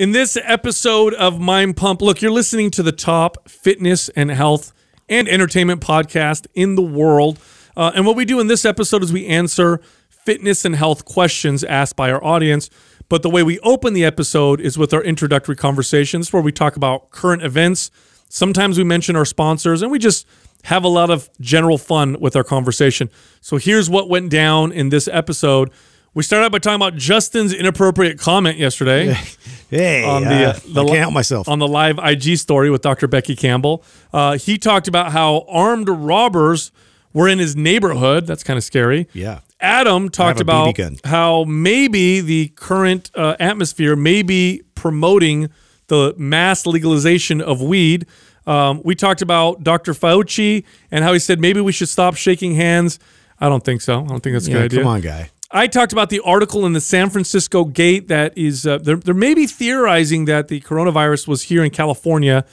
In this episode of Mind Pump, look, you're listening to the top fitness and health and entertainment podcast in the world. Uh, and what we do in this episode is we answer fitness and health questions asked by our audience. But the way we open the episode is with our introductory conversations where we talk about current events. Sometimes we mention our sponsors and we just have a lot of general fun with our conversation. So here's what went down in this episode. We started out by talking about Justin's inappropriate comment yesterday. Hey, on the, uh, uh, the I can't help myself. on the live IG story with Dr. Becky Campbell. Uh, he talked about how armed robbers were in his neighborhood. That's kind of scary. Yeah. Adam talked about how maybe the current uh, atmosphere may be promoting the mass legalization of weed. Um, we talked about Dr. Fauci and how he said maybe we should stop shaking hands. I don't think so. I don't think that's a yeah, good idea. come on, guy. I talked about the article in the San Francisco Gate that is uh, they're, they're maybe theorizing that the coronavirus was here in California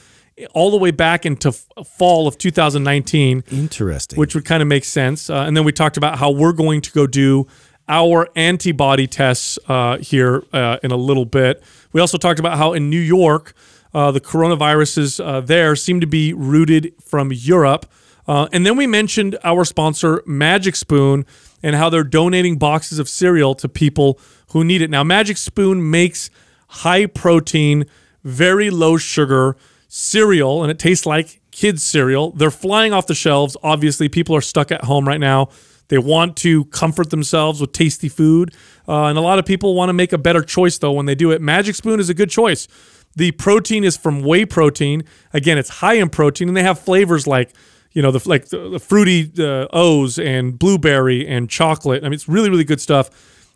all the way back into f- fall of 2019, Interesting. which would kind of make sense. Uh, and then we talked about how we're going to go do our antibody tests uh, here uh, in a little bit. We also talked about how in New York, uh, the coronaviruses uh, there seem to be rooted from Europe. Uh, and then we mentioned our sponsor, Magic Spoon, and how they're donating boxes of cereal to people who need it. Now, Magic Spoon makes high protein, very low sugar cereal, and it tastes like kids' cereal. They're flying off the shelves. Obviously, people are stuck at home right now. They want to comfort themselves with tasty food. Uh, and a lot of people want to make a better choice, though, when they do it. Magic Spoon is a good choice. The protein is from whey protein. Again, it's high in protein, and they have flavors like, you know, the like the, the fruity uh, O's and blueberry and chocolate. I mean, it's really, really good stuff.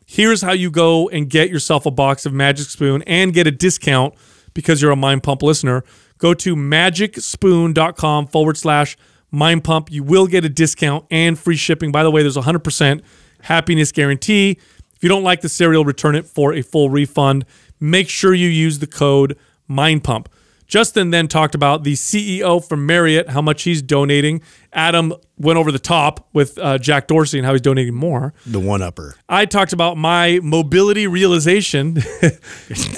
Here's how you go and get yourself a box of Magic Spoon and get a discount because you're a Mind Pump listener. Go to magicspoon.com forward slash Mind Pump. You will get a discount and free shipping. By the way, there's a 100% happiness guarantee. If you don't like the cereal, return it for a full refund. Make sure you use the code Mind Pump. Justin then talked about the CEO from Marriott, how much he's donating. Adam went over the top with uh, Jack Dorsey and how he's donating more. the one upper. I talked about my mobility realization.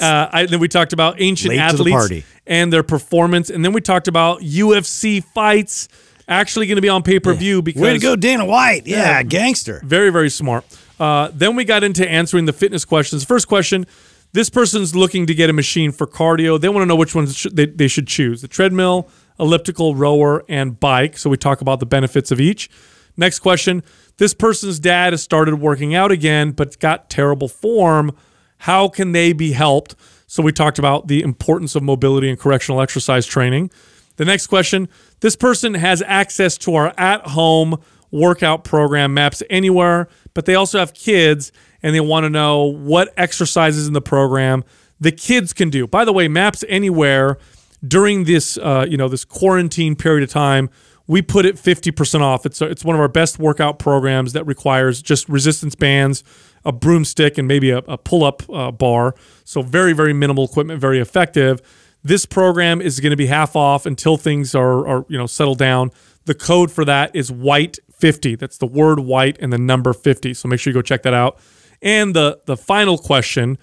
uh, I, then we talked about ancient Late the athletes party. and their performance, and then we talked about UFC fights actually going to be on pay per view because Way to go, Dana White. Yeah, gangster. very very smart. Uh, then we got into answering the fitness questions. First question: This person's looking to get a machine for cardio. They want to know which ones they, they should choose: the treadmill, elliptical, rower, and bike. So we talk about the benefits of each. Next question: This person's dad has started working out again, but got terrible form. How can they be helped? So we talked about the importance of mobility and correctional exercise training. The next question this person has access to our at home workout program, Maps Anywhere, but they also have kids and they want to know what exercises in the program the kids can do. By the way, Maps Anywhere during this uh, you know this quarantine period of time we put it 50% off. It's, it's one of our best workout programs that requires just resistance bands a broomstick and maybe a, a pull-up uh, bar. So very very minimal equipment very effective. This program is going to be half off until things are, are you know settled down. The code for that is white 50 that's the word white and the number 50 so make sure you go check that out and the the final question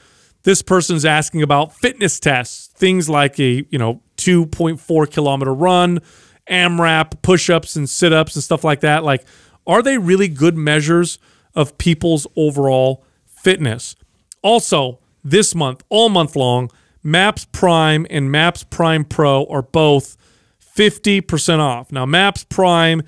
this person's asking about fitness tests, things like a you know 2.4 kilometer run, AMRAP, push-ups and sit-ups and stuff like that. Like, are they really good measures of people's overall fitness? Also, this month, all month long, Maps Prime and Maps Prime Pro are both 50% off. Now, Maps Prime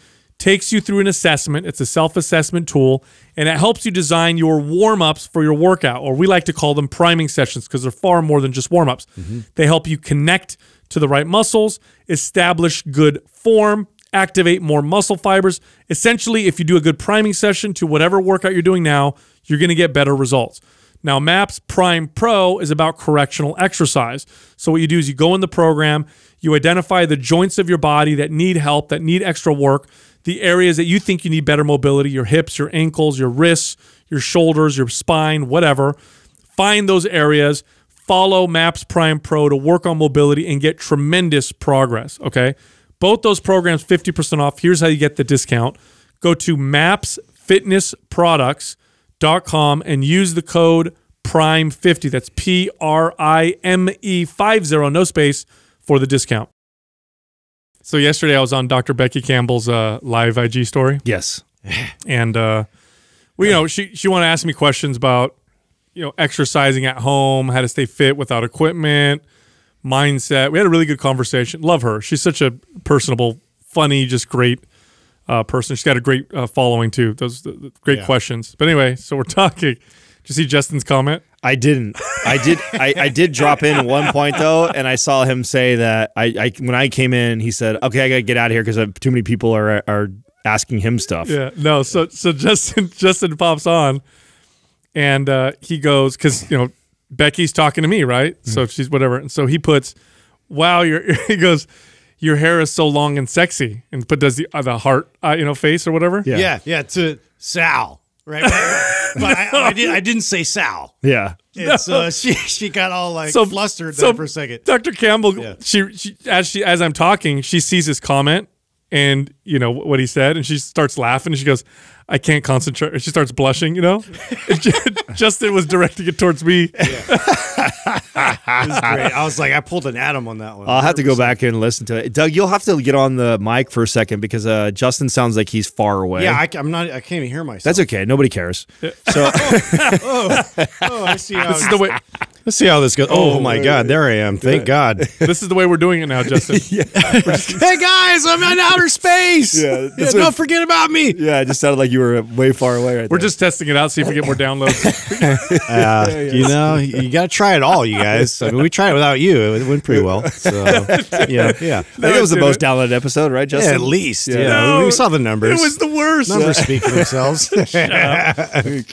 takes you through an assessment. It's a self assessment tool, and it helps you design your warm ups for your workout, or we like to call them priming sessions because they're far more than just warm ups. Mm-hmm. They help you connect to the right muscles, establish good form, activate more muscle fibers. Essentially, if you do a good priming session to whatever workout you're doing now, you're going to get better results. Now, MAPS Prime Pro is about correctional exercise. So, what you do is you go in the program, you identify the joints of your body that need help, that need extra work, the areas that you think you need better mobility your hips, your ankles, your wrists, your shoulders, your spine, whatever. Find those areas, follow MAPS Prime Pro to work on mobility and get tremendous progress. Okay. Both those programs 50% off. Here's how you get the discount go to mapsfitnessproducts.com and use the code Prime 50. That's P R I M E 50, no space for the discount. So yesterday I was on Dr. Becky Campbell's uh, live IG story, Yes. and uh, well, you know, she she wanted to ask me questions about you know exercising at home, how to stay fit without equipment, mindset. We had a really good conversation. Love her. She's such a personable, funny, just great uh, person. She's got a great uh, following too. Those the, the great Yeah. questions. But anyway, so we're talking. Did you see Justin's comment? I didn't. I did. I, I did drop in at one point though, and I saw him say that. I, I when I came in, he said, "Okay, I gotta get out of here because too many people are are asking him stuff." Yeah, no. So so Justin Justin pops on, and uh, he goes because you know Becky's talking to me, right? So she's whatever, and so he puts, "Wow, your he goes, your hair is so long and sexy," and put does the uh, the heart uh, you know face or whatever. Yeah. Yeah, yeah, to Sal, right? But, but I, I, did, I didn't say Sal. Yeah. And so she she got all like So- flustered so there for a second. Dr. Campbell, Yeah. she, she as she as I'm talking, she sees his comment and you know what he said, and she starts laughing. And she goes, "I can't concentrate." She starts blushing. You know, Justin was directing it towards me. It was great. I was like, I pulled an Adam on that one. I'll have to go back and listen to it. Doug, you'll have to get on the mic for a second because uh, Justin sounds like he's far away. Yeah, I, am not. I can't even hear myself. that's okay. Nobody cares. So oh, I see how This is the way. Let's see how this goes. Oh, my God, there I am. Thank God. This is the way we're doing it now, Justin. hey guys, I'm in outer space. Yeah, that's don't what- forget about me. yeah, it just sounded like you were way far away. Right We're there. just testing it out, see if we get more downloads. Uh, You know, you got to try it all, you guys. I mean, we tried it without you. It went pretty well. So yeah, yeah, I think it was the most downloaded episode, right, yeah. Justin? At least, Yeah. yeah. No, we saw the numbers. It was the worst. numbers speak for themselves.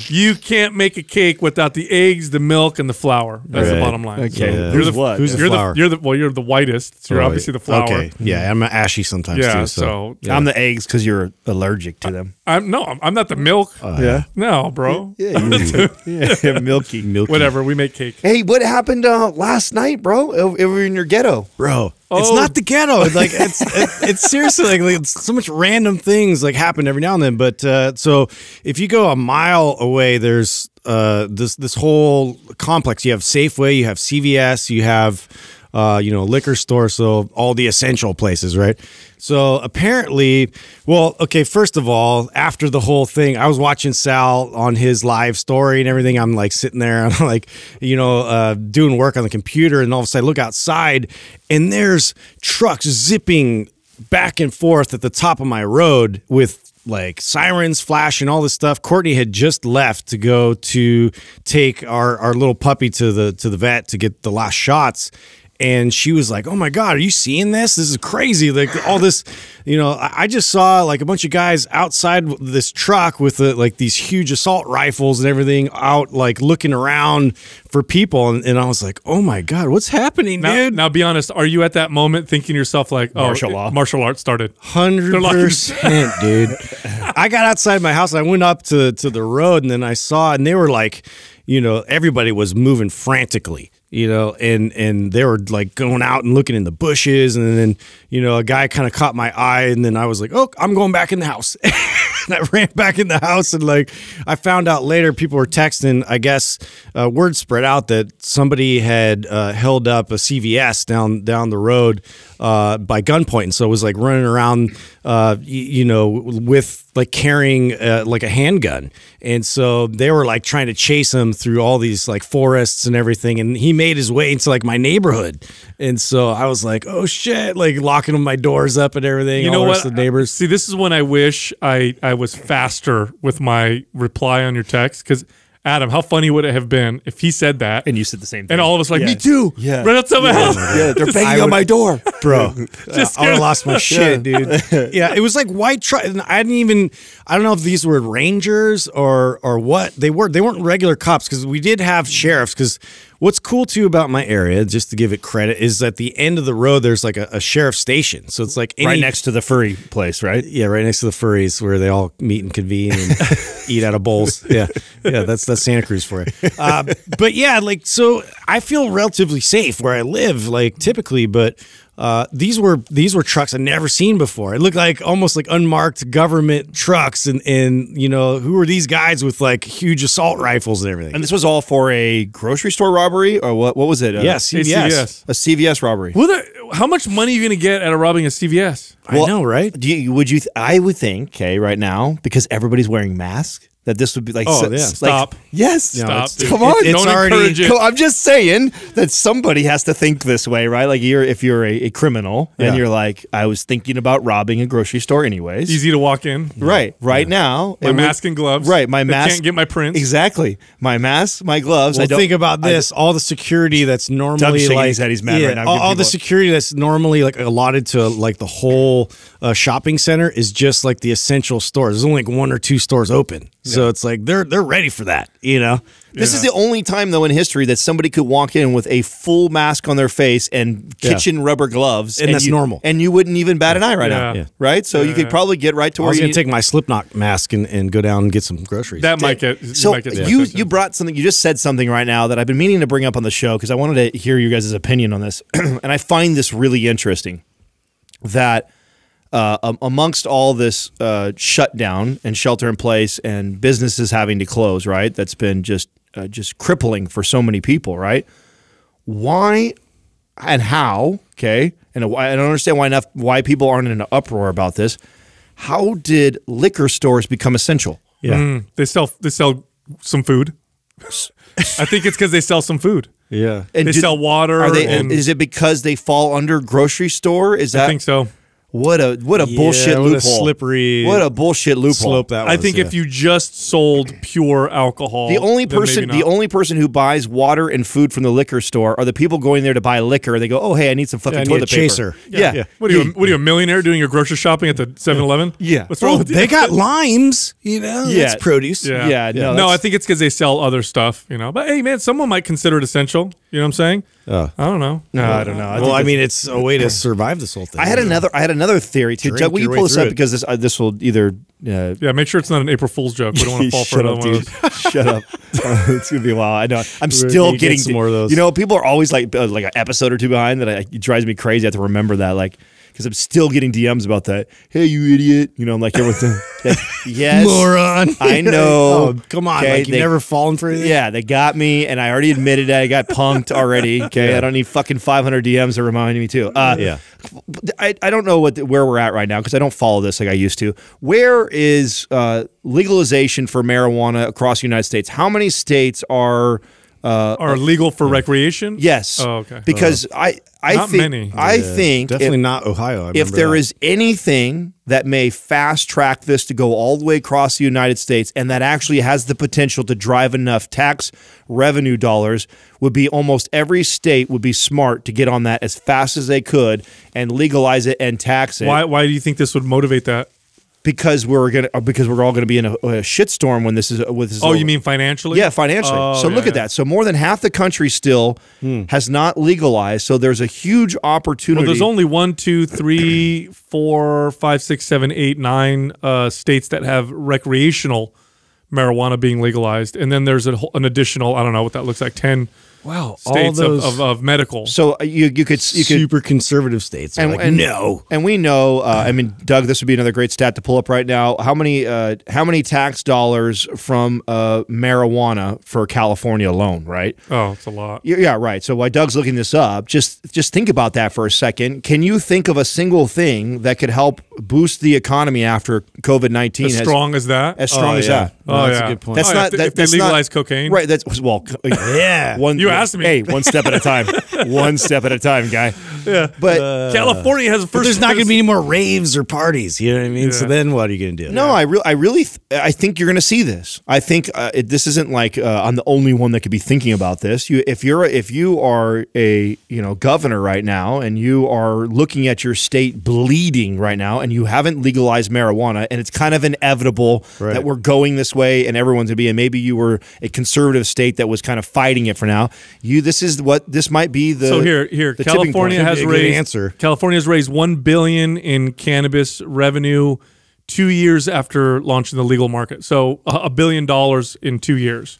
You can't make a cake without the eggs, the milk, and the flour. That's the Right. bottom line. Okay. Yeah. You're Who's the, what? who's the you're flour? the you're the well, you're the whitest. So you're obviously the flour. Okay, yeah, I'm ashy sometimes Yeah. too. So, So, I'm the eggs because you're allergic to them. I'm no, I'm, I'm not the milk. yeah. no, bro. Yeah, you, yeah, milky. milky, Whatever. We make cake. Hey, what happened uh, last night, bro? Over over in your ghetto. bro. Oh. It's not the ghetto. Like it's it, it's seriously like, like, it's so much random things like happen every now and then. But uh, so if you go a mile away, there's uh, this this whole complex. You have Safeway, you have CVS, you have uh, you know liquor store. So all the essential places, right? So apparently, well, okay. First of all, after the whole thing, I was watching Sal on his live story and everything. I'm like sitting there, I'm like, you know, uh, doing work on the computer, and all of a sudden, I look outside, and there's trucks zipping back and forth at the top of my road with like sirens flashing all this stuff courtney had just left to go to take our, our little puppy to the to the vet to get the last shots and she was like, "Oh my god, are you seeing this? This is crazy! Like all this, you know, I I just saw like a bunch of guys outside this truck with the, like these huge assault rifles and everything out, like looking around for people, and, and I was like, "Oh my god, what's happening, Now, dude?" now, be honest. Are you at that moment thinking to yourself like, "Oh, Martial law. martial arts started"? Hundred They're percent, dude. I got outside my house and I went up to to the road and then I saw and they were like, you know, everybody was moving frantically, you know, and and they were like going out and looking in the bushes and then you know a guy kind of caught my eye and then I was like, oh, I'm going back in the house. and I ran back in the house and like I found out later people were texting. I guess uh, word spread out that somebody had uh, held up a CVS down down the road uh, by gunpoint, and so it was like running around, uh, you know, with like carrying uh, like a handgun, and so they were like trying to chase him through all these like forests and everything, and he made his way into like my neighborhood, and so I was like, oh shit, like locking my doors up and everything. You know the what? the neighbors. See, this is when I wish I I was faster with my reply on your text because Adam, how funny would it have been if he said that And you said the same thing. and all of us like, Yeah. me too, Yeah. right outside my house. Yeah, they're I banging on my door. bro. Just I would lost my shit, dude. Yeah, it was like white truck. I didn't even. I don't know if these were rangers or or what they were. They weren't regular cops because we did have sheriffs. Because what's cool too about my area, just to give it credit, is at the end of the road there's like a, a sheriff station. So it's like any, right next to the furry place, right? Yeah, right next to the furries where they all meet and convene and eat out of bowls. Yeah, yeah, that's that's Santa Cruz for you. Uh, but yeah, like so, I feel relatively safe where I live, like typically. But Uh, these were these were trucks I'd never seen before. It looked like almost like unmarked government trucks, and and you know who were these guys with like huge assault rifles and everything? And this was all for a grocery store robbery, or what? What was it? Uh, yes, It's yes, CVS. a CVS robbery. Well, there- how much money are you going to get out of robbing a CVS? I know, right? Do you, would you? Th- I would think, okay, right now because everybody's wearing masks, that this would be like, Oh, s- yeah. s- Stop. Like, yes, Stop, it's- Come on, It- it's Don't already encourage it. Come- I'm just saying that somebody has to think this way, right? Like you're if you're a, a criminal and you're like, I was thinking about robbing a grocery store anyways. Easy to walk in. Right. Right now. My it would- mask and gloves. Right. My mask. Can't get my prints. Exactly. My mask, my gloves. I don't think about I- this: all the security that's normally like his head, he's mad yeah, right now. All, all the security that's normally like allotted to like the whole uh, shopping center is just like the essential stores. There's only like one or two stores open, so it's like they're they're ready for that. You know, This is the only time, though, in history that somebody could walk in with a full mask on their face and Yeah. kitchen rubber gloves, And that's you, normal. and you wouldn't even bat an eye right Yeah. now, Yeah. right? So you could probably get right to I where was you gonna take my Slipknot mask and, and go down and get some groceries. That might get. you So might get you you brought something. You just said something right now that I've been meaning to bring up on the show because I wanted to hear you guys' opinion on this, and I find this really interesting. That uh, amongst all this uh, shutdown and shelter in place and businesses having to close, right? That's been just uh, just crippling for so many people, right? Why and how? Okay, and I don't understand why enough why people aren't in an uproar about this. How did liquor stores become essential? yeah, Mm, they sell. They sell some food. I think it's because they sell some food. yeah. And They do- sell water. Are they? and is it because they fall under grocery store? Is I that think so. What a what a Yeah, bullshit what a loophole? slippery what a bullshit loophole. slope that was. I think yeah. if you just sold pure alcohol, The only then maybe person, the only person who buys water and food from the liquor store are the people going there to buy liquor. They go, "Oh, hey, I need some fucking Yeah, I need toilet a paper." chaser. Yeah, Yeah. What are you? What are you? A millionaire doing your grocery shopping at the 7-Eleven? Yeah. What's wrong oh, with you? they got limes, you know, Yeah. that's produce. Yeah. Yeah, no, no, I think it's because they sell other stuff, you know. But hey, man, someone might consider it essential. You know what I'm saying? Oh. I don't know. No, I don't know. I well, I mean, it's a way to survive this whole thing. I had another, I had another theory too. Drink Doug, will you pull this up it. because this, uh, this will either. Uh, Yeah, make sure it's not an April Fool's joke. We don't want to fall for Shut another up, one of dude. those. Shut up. it's gonna be a while. I know. I'm still gonna get getting some more of those. You know, people are always like uh, like an episode or two behind that. I, it drives me crazy. I have to remember that, like, because I'm still getting DMs about that. Hey, you idiot! You know, I'm like everything. yes, moron. I know. oh, come on, Okay, like you they- never fallen for anything. Yeah, they got me, and I already admitted that I got punked already. Okay, I don't need fucking 500 DMs to remind me too. Uh, Yeah. I, I don't know what where we're at right now because I don't follow this like I used to. Where is uh, legalization for marijuana across the United States? How many states are? Uh, Are legal for recreation? yes. Oh, okay. Because I I Not think many. I Yeah, think definitely if- not Ohio. I if remember there that. is anything that may fast track this to go all the way across the United States and that actually has the potential to drive enough tax revenue dollars would be almost every state would be smart to get on that as fast as they could and legalize it and tax it Why? Why do you think this would motivate that? Because we're gonna uh, because we're all gonna be in a, a shitstorm when this is with this is Oh, over. you mean financially? Yeah, financially. Oh, so yeah, look at yeah. that. So more than half the country still has not legalized. So there's a huge opportunity. Well, there's only one, two, three, four, five, six, seven, eight, nine uh, states that have recreational marijuana being legalized, and then there's a, an additional. I don't know what that looks like. Ten wow, all states those of, of, of medical. so uh, you you could you could super conservative states and, like, and- no. and we know. Uh, I mean, Doug, this would be another great stat to pull up right now. How many uh, how many tax dollars from uh, marijuana for California alone? Right. oh, it's a lot. Yeah, yeah, right. So while Doug's looking this up, just just think about that for a second. Can you think of a single thing that could help boost the economy after COVID nineteen? As strong as that. as strong Oh, as yeah. that. No, oh that's yeah, a good point. That's Oh, not if they, that, if they that's not- legalize cocaine. Right. That's well. Yeah. One. You asked me. Hey, one step at a time. one step at a time, guy. Yeah. But California has a first. there's not going to be any more raves or parties. You know what I mean? So then what are you going to do? No, I really, I really, th- I think you're going to see this. I think uh, it, this isn't like uh, I'm the only one that could be thinking about this. You, if you're, if you are a, you know, governor right now, and you are looking at your state bleeding right now, and you haven't legalized marijuana, and it's kind of inevitable Right. that we're going this way, and everyone's going to be, and maybe you were a conservative state that was kind of fighting it for now. You, this is what this might be the. so here, here, California point. Has Could be good raised. answer. California has raised one billion in cannabis revenue two years after launching the legal market. So a billion dollars in two years.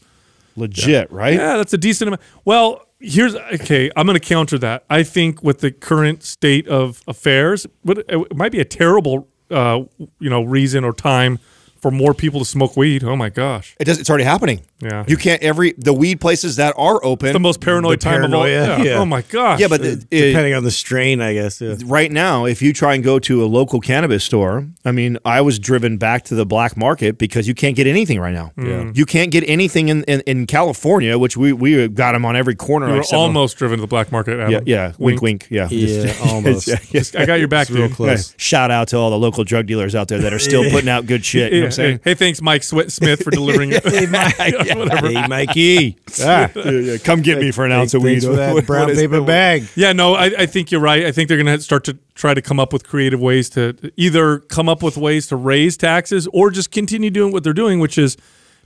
legit, right? Yeah, that's a decent amount. Well, here's okay. I'm going to counter that. I think with the current state of affairs, but it might be a terrible, uh, you know, reason or time for more people to smoke weed. Oh my gosh, It does. It's already happening. Yeah. You can't every the weed places that are open. the most paranoid The time of all. Yeah. yeah. Oh my gosh. yeah, but it- Depending on the strain, I guess. Yeah. right now, if you try and go to a local cannabis store, I mean, I was driven back to the black market because you can't get anything right now. Mm. You can't get anything in, in, in California, which we we got them on every corner. you were except on- almost driven to the black market. Adam. yeah, yeah, wink, wink, yeah. Yeah, almost. Yeah, yeah. I got your back, It's real close. Yeah. Shout out to all the local drug dealers out there that are still putting out good shit. I'm saying? Hey, thanks, Mike Swi- Smith, for delivering it. Hey, Mikey. Ah, Yeah, yeah. Come get me for an ounce of weed. for that brown paper bag. Yeah, no, I, I think you're right. I think they're going to start to try to come up with creative ways to either come up with ways to raise taxes or just continue doing what they're doing, which is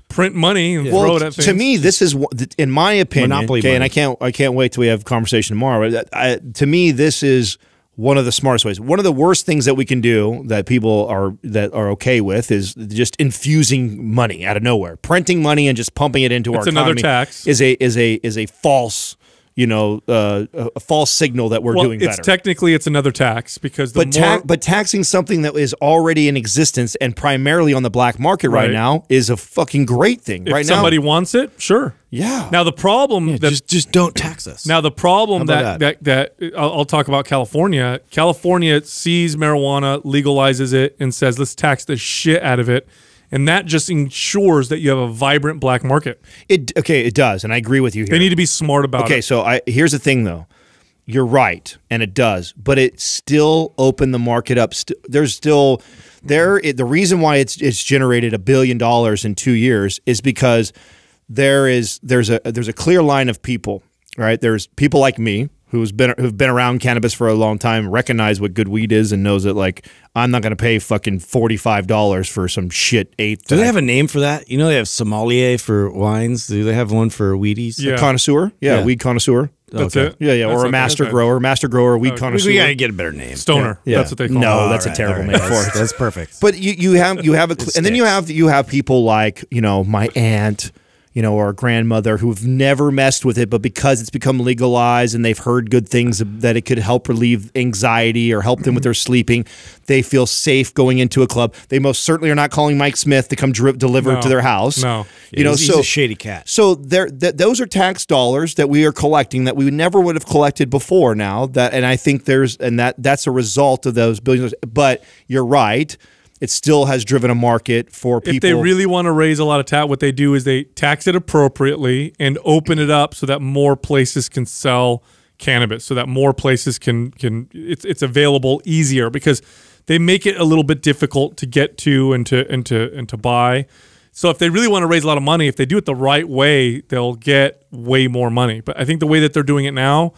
print money and throw Well, it at things. to me, this is in my opinion. Monopoly okay, and. I can't, I can't wait till we have a conversation tomorrow. But I, to me, this is one of the smartest ways. One of the worst things that we can do that people are that are okay with is just infusing money out of nowhere, printing money and just pumping it into our It's another economy tax. Is a is a is a false, you know, uh, a a false signal that we're well, doing it's better. technically it's another tax because the but more ta- but taxing something that is already in existence and primarily on the black market right, Right. now is a fucking great thing. if right somebody now, somebody wants it, sure. yeah. Now the problem that just, just don't tax us. Now the problem How that, that that I'll, I'll talk about California. California sees marijuana, legalizes it, and says let's tax the shit out of it, and that just ensures that you have a vibrant black market. It okay, it does, and I agree with you here. They need to be smart about okay, it. so I here's the thing though. You're right, and it does, but it still opened the market up. St- there's still there. It, the reason why it's it's generated a billion dollars in two years is because there is there's a there's a clear line of people. Right, there's people like me who's been who've been around cannabis for a long time, recognize what good weed is, and knows that like I'm not going to pay fucking forty five dollars for some shit eighth. Do they have a name for that? You know, they have sommelier for wines. Do they have one for weedies? Yeah. connoisseur? Yeah, Yeah. weed connoisseur. That's Okay. it. Yeah, yeah, That's or a master That's it. grower, master grower, weed oh, Okay. connoisseur. We got to get a better name. Stoner. Yeah. That's what they call No, it. that's a terrible all name right. for it. That's, that's perfect. But you, you have you have a, and then you have you have people like you know my aunt, you know, or grandmother who've never messed with it, but because it's become legalized and they've heard good things that it could help relieve anxiety or help them with their sleeping, they feel safe going into a club. They most certainly are not calling Mike Smith to come deliver No. to their house. No. you know, he's, he's so a shady cat. so there, th- those are tax dollars that we are collecting that we never would have collected before. Now that, and I think there's, and that that's a result of those billions. But you're right; it still has driven a market for people. If they really want to raise a lot of tax, what they do is they tax it appropriately and open it up so that more places can sell cannabis, so that more places can can it's it's available easier because they make it a little bit difficult to get to and to and to and to buy. So if they really want to raise a lot of money, if they do it the right way, they'll get way more money. But I think the way that they're doing it now,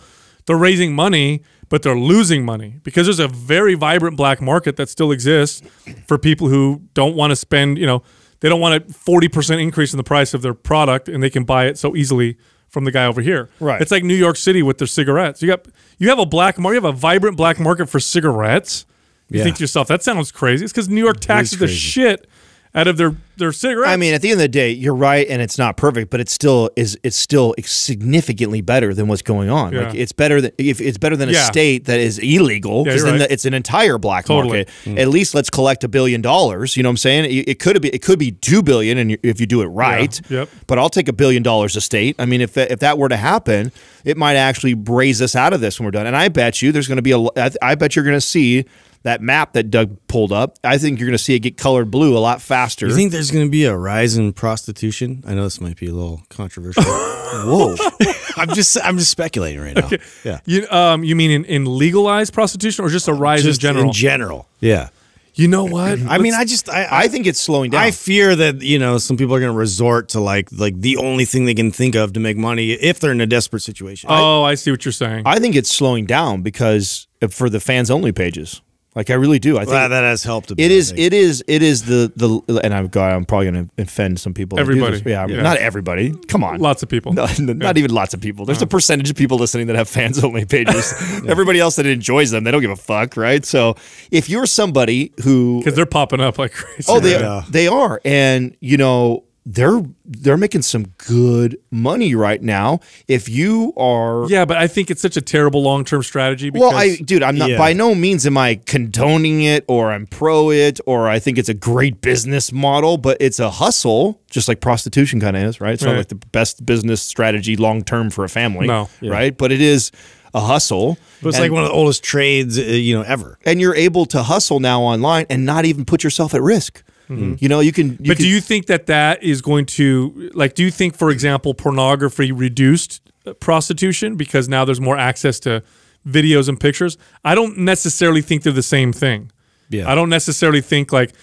they're raising money, but they're losing money because there's a very vibrant black market that still exists for people who don't want to spend, you know, they don't want a 40% increase in the price of their product and they can buy it so easily from the guy over here. Right. It's like New York City with their cigarettes. You got you have a black market, you have a vibrant black market for cigarettes. You Yeah. think to yourself, that sounds crazy. It's because New York taxes the shit out of their their cigarettes. I mean, at the end of the day, you're right, and it's not perfect, but it still is. It's still significantly better than what's going on. Yeah. Like it's better than if it's better than a Yeah. state that is illegal because you're then right. the, it's an entire black Totally. market. Mm. At least let's collect a billion dollars. You know what I'm saying? It, it could be it could be two billion, and if you do it right. Yep. But I'll take a billion dollars a state. I mean, if that, if that were to happen, it might actually raise us out of this when we're done. And I bet you there's going to be a. l- I th- I bet you're going to see. That map that Doug pulled up, I think you're going to see it get colored blue a lot faster. You think there's going to be a rise in prostitution? I know this might be a little controversial. Whoa! I'm just I'm just speculating right now. Yeah. you um you mean in, in legalized prostitution or just a rise Just in general? In general. Yeah. you know what? I mean, I just I I think it's slowing down. I fear that you know some people are going to resort to like like the only thing they can think of to make money if they're in a desperate situation. oh, I see what you're saying. I think it's slowing down because for the fans only pages. Like I really do. I think Well, that has helped. A bit, it I is. think. It is. It is the the. And I'm God. I'm probably going to offend some people. Everybody. Yeah, Yeah. Not everybody. Come on. Lots of people. No, not even lots of people. There's a percentage of people listening that have fans only pages. Everybody else that enjoys them, they don't give a fuck, right? So if you're somebody who Because they're popping up like crazy. Oh, they Yeah. they are, and you know they're they're making some good money right now. If you are Yeah, but I think it's such a terrible long term strategy. Because, Well, I, dude, I'm not. Yeah. By no means am I condoning it, or I'm pro it, or I think it's a great business model. But it's a hustle, just like prostitution kind of is, right? It's not like the best business strategy long term for a family, No. right? But it is a hustle. But it's and, like one of the oldest trades, uh, you know, ever. and you're able to hustle now online and not even put yourself at risk. You know, you can. You Mm-hmm. but can, do you think that that is going to like? Do you think, for example, pornography reduced uh, prostitution because now there's more access to videos and pictures? I don't necessarily think they're the same thing. Yeah. I don't necessarily think like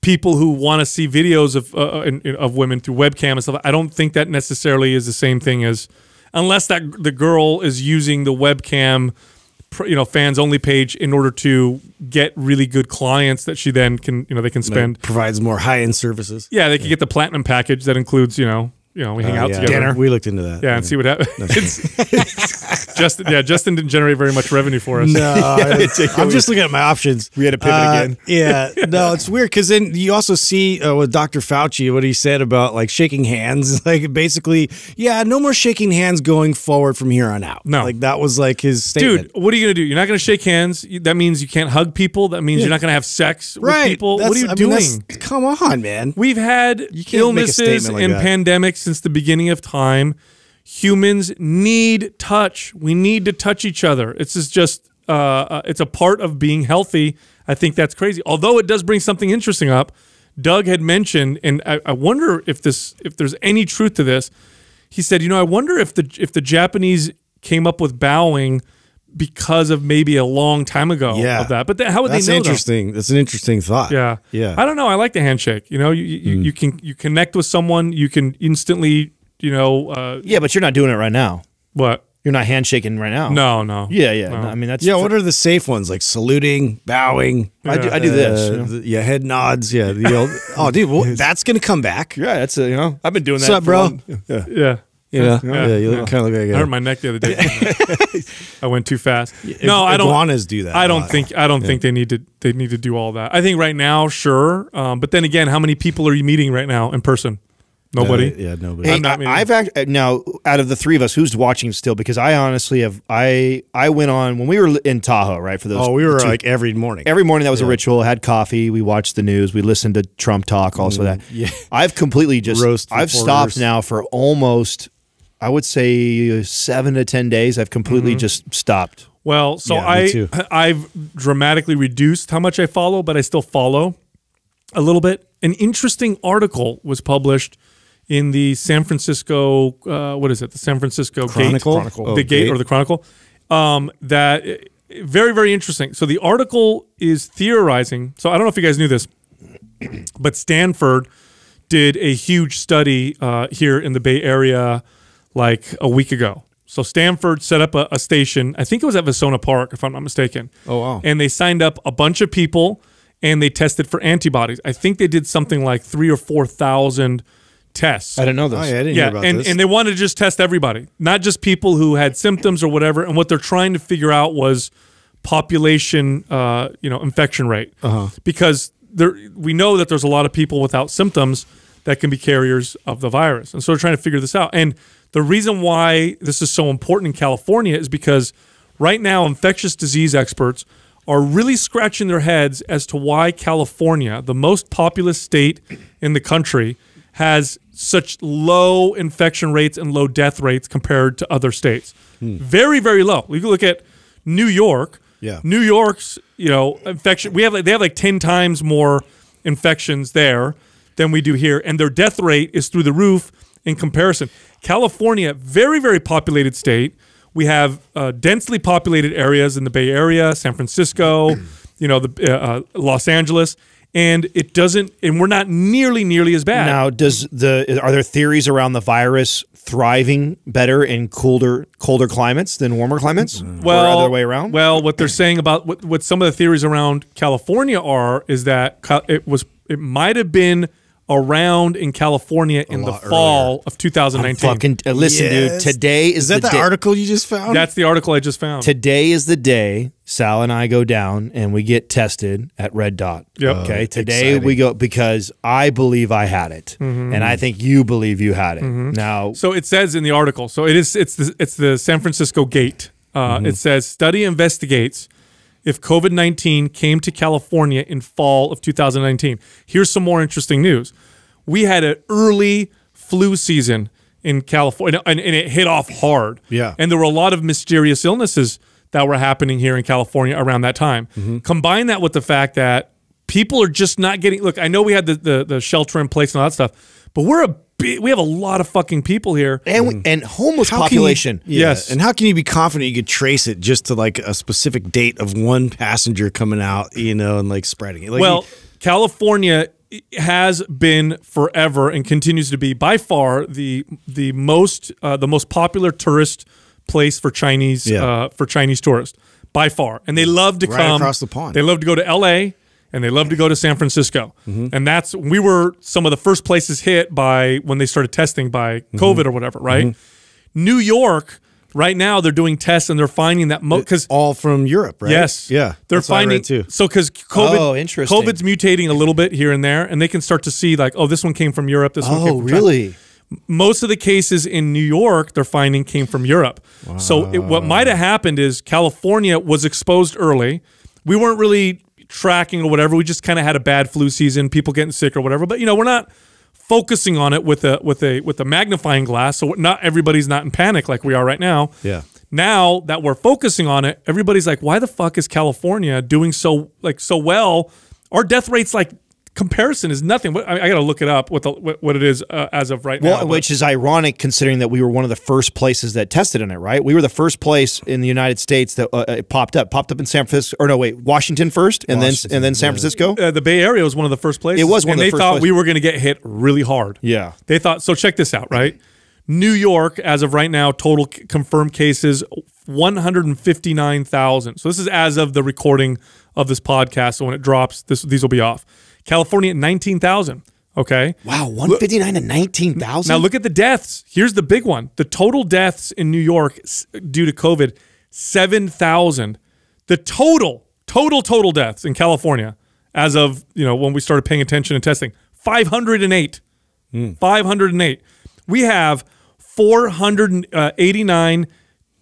people who want to see videos of uh, in- of women through webcam and stuff. I don't think that necessarily is the same thing as unless that the girl is using the webcam you know fans only page in order to get really good clients that she then can you know they can spend provides more high end services. yeah, they could get the platinum package that includes, you know, you know, we hang Uh, out yeah, together. We looked into that. Yeah, and see what happens. Justin, yeah, Justin didn't generate very much revenue for us. No, I'm just looking at my options. We had to pivot Uh, again. Yeah, no, it's weird because then you also see uh, with Dr. Fauci what he said about like shaking hands. Like basically, yeah, no more shaking hands going forward from here on out. No. like that was like his statement. Dude, what are you gonna do? You're not gonna shake hands. That means you can't hug people. That means you're not gonna have sex with right? people. What are you I doing? that's- come on, man. We've had can't make a illnesses like and that. pandemics since the beginning of time. Humans need touch. We need to touch each other. It's just, just uh, uh, it's a part of being healthy. I think that's crazy. Although it does bring something interesting up. Doug had mentioned, and I, I wonder if this, if there's any truth to this. He said, you know, I wonder if the if the Japanese came up with bowing because of maybe a long time ago Yeah. of that. But how would That's they know? though? interesting. That's an interesting thought. Yeah, yeah. I don't know. I like the handshake. You know, you you, you can you connect with someone. You can instantly, you know, uh, yeah, but you're not doing it right now. what? You're not handshaking right now. No, no. Yeah, yeah. No. no, I mean, that's Yeah, what are the safe ones like saluting, bowing? I do. I do this. uh, you know? the- yeah, head nods. Yeah, the old. oh, dude, well, that's gonna come back. Yeah, that's a, you know. I've been doing that. What's up, for bro? long- Yeah. Yeah. You know, Yeah, yeah, you yeah. look kind of look like I hurt my neck the other day. I went too fast. no, I don't. Iguanas do that. I a don't think. I don't think they need to. They need to do all that. I think right now, sure. Um, but then again, how many people are you meeting right now in person? Nobody. Uh, yeah, nobody. Hey, I'm not I, meeting- I've act, uh, now out of the three of us, who's watching still? Because I honestly have. I I went on when we were in Tahoe, right? For those. oh, we were two- like every morning. every morning. That was a ritual. Had coffee. We watched the news. We listened to Trump talk. Also, that Mm, yeah. I've completely just. Roast I've reporters. stopped now for almost. I would say seven to ten days. I've completely Mm-hmm. just stopped. Well, so Yeah, I too. I've dramatically reduced how much I follow, but I still follow a little bit. An interesting article was published in the San Francisco uh, what is it? The San Francisco Chronicle? Gate, Chronicle. the Oh, Gate, Gate. or the Chronicle. Um, that uh, very very interesting. So the article is theorizing. So I don't know if you guys knew this, but Stanford did a huge study uh, here in the Bay Area like a week ago. So Stanford set up a, a station. I think it was at Vasona Park, if I'm not mistaken. Oh, wow. And they signed up a bunch of people, and they tested for antibodies. I think they did something like three or four thousand tests. I didn't know this. Oh yeah, I didn't yeah, hear about and, this. and they wanted to just test everybody, not just people who had symptoms or whatever. And what they're trying to figure out was population, uh, you know, infection rate, uh-huh. because there we know that there's a lot of people without symptoms that can be carriers of the virus, and so they're trying to figure this out. And the reason why this is so important in California is because right now infectious disease experts are really scratching their heads as to why California, the most populous state in the country, has such low infection rates and low death rates compared to other states. Very, very low. We look at New York. Yeah. New York's, you know, infection. We have like they have like ten times more infections there than we do here, and their death rate is through the roof in comparison. California, very, very populated state. We have uh, densely populated areas in the Bay Area, San Francisco, you know, the uh, uh, Los Angeles, and it doesn't. And we're not nearly, nearly as bad. Now, does the are there theories around the virus thriving better in colder colder climates than warmer climates? well, or other way around? Well, what they're saying about what, what some of the theories around California are is that it was it might have been around in California in the lot fall of 2019. Fucking uh, listen, Yes. dude. Today is, Is that the, the, article you just found? That's the article I just found. Today is the day Sal and I go down and we get tested at Red Dot. Yep. Okay. Today exciting. we go because I believe I had it, and I think you believe you had it. Now, So it says in the article. So it is. It's the it's the San Francisco Gate. Uh, Mm-hmm. It says study investigates if COVID nineteen came to California in fall of 2019. Here's some more interesting news. We had an early flu season in California, and, and it hit off hard. Yeah. and there were a lot of mysterious illnesses that were happening here in California around that time. Mm-hmm. Combine that with the fact that people are just not getting. Look, I know we had the the, the shelter in place and all that stuff, but we're a big, we have a lot of fucking people here. and we, and homeless How can you- population. yeah. Yes. And how can you be confident you could trace it just to like a specific date of one passenger coming out, you know, and like spreading it? Like, Well, California has been forever and continues to be by far the the most uh, the most popular tourist place for Chinese Yeah. uh, for Chinese tourists by far, and they love to Right come across the pond. They love to go to L.A. and they love to go to San Francisco, Mm-hmm. and that's we were some of the first places hit by when they started testing by Mm-hmm. COVID or whatever, right? New York. Right now, they're doing tests and they're finding that because all from Europe, right? Yes. Yeah. They're That's what I finding read, too. So because COVID, Oh, interesting. COVID's mutating a little bit here and there, and they can start to see like, oh, this one came from Europe. This one came Oh, from China. really? Most of the cases in New York, they're finding came from Europe. So it, what might have happened is California was exposed early. We weren't really tracking or whatever. We just kind of had a bad flu season, people getting sick or whatever. But you know, we're not focusing on it with a with a with a magnifying glass. So not everybody's not in panic like we are right now. Yeah. Now that we're focusing on it, everybody's like, why the fuck is California doing so like so well? Our death rates like comparison is nothing. What- I, I got to look it up what the what, what it is uh, as of right Well, now. but- which is ironic considering that we were one of the first places that tested in it, right? We were the first place in the United States that uh, it popped up. Popped up in San Francisco, or no, wait, Washington first, and Washington, then and then San Francisco. uh, the Bay Area was one of the first places. It was one and of the they first thought places. we were going to get hit really hard. Yeah. They thought so. Check this out, right? New York, as of right now, total c- confirmed cases one hundred and fifty nine thousand. So this is as of the recording of this podcast. So when it drops, this these will be off. California at nineteen thousand. Okay. Wow, one fifty nine to nineteen thousand. Now look at the deaths. Here's the big one: the total deaths in New York due to COVID, seven thousand. The total, total, total deaths in California, as of you know when we started paying attention and testing, five hundred and eight. Hmm. Five hundred and eight. We have four hundred and eighty nine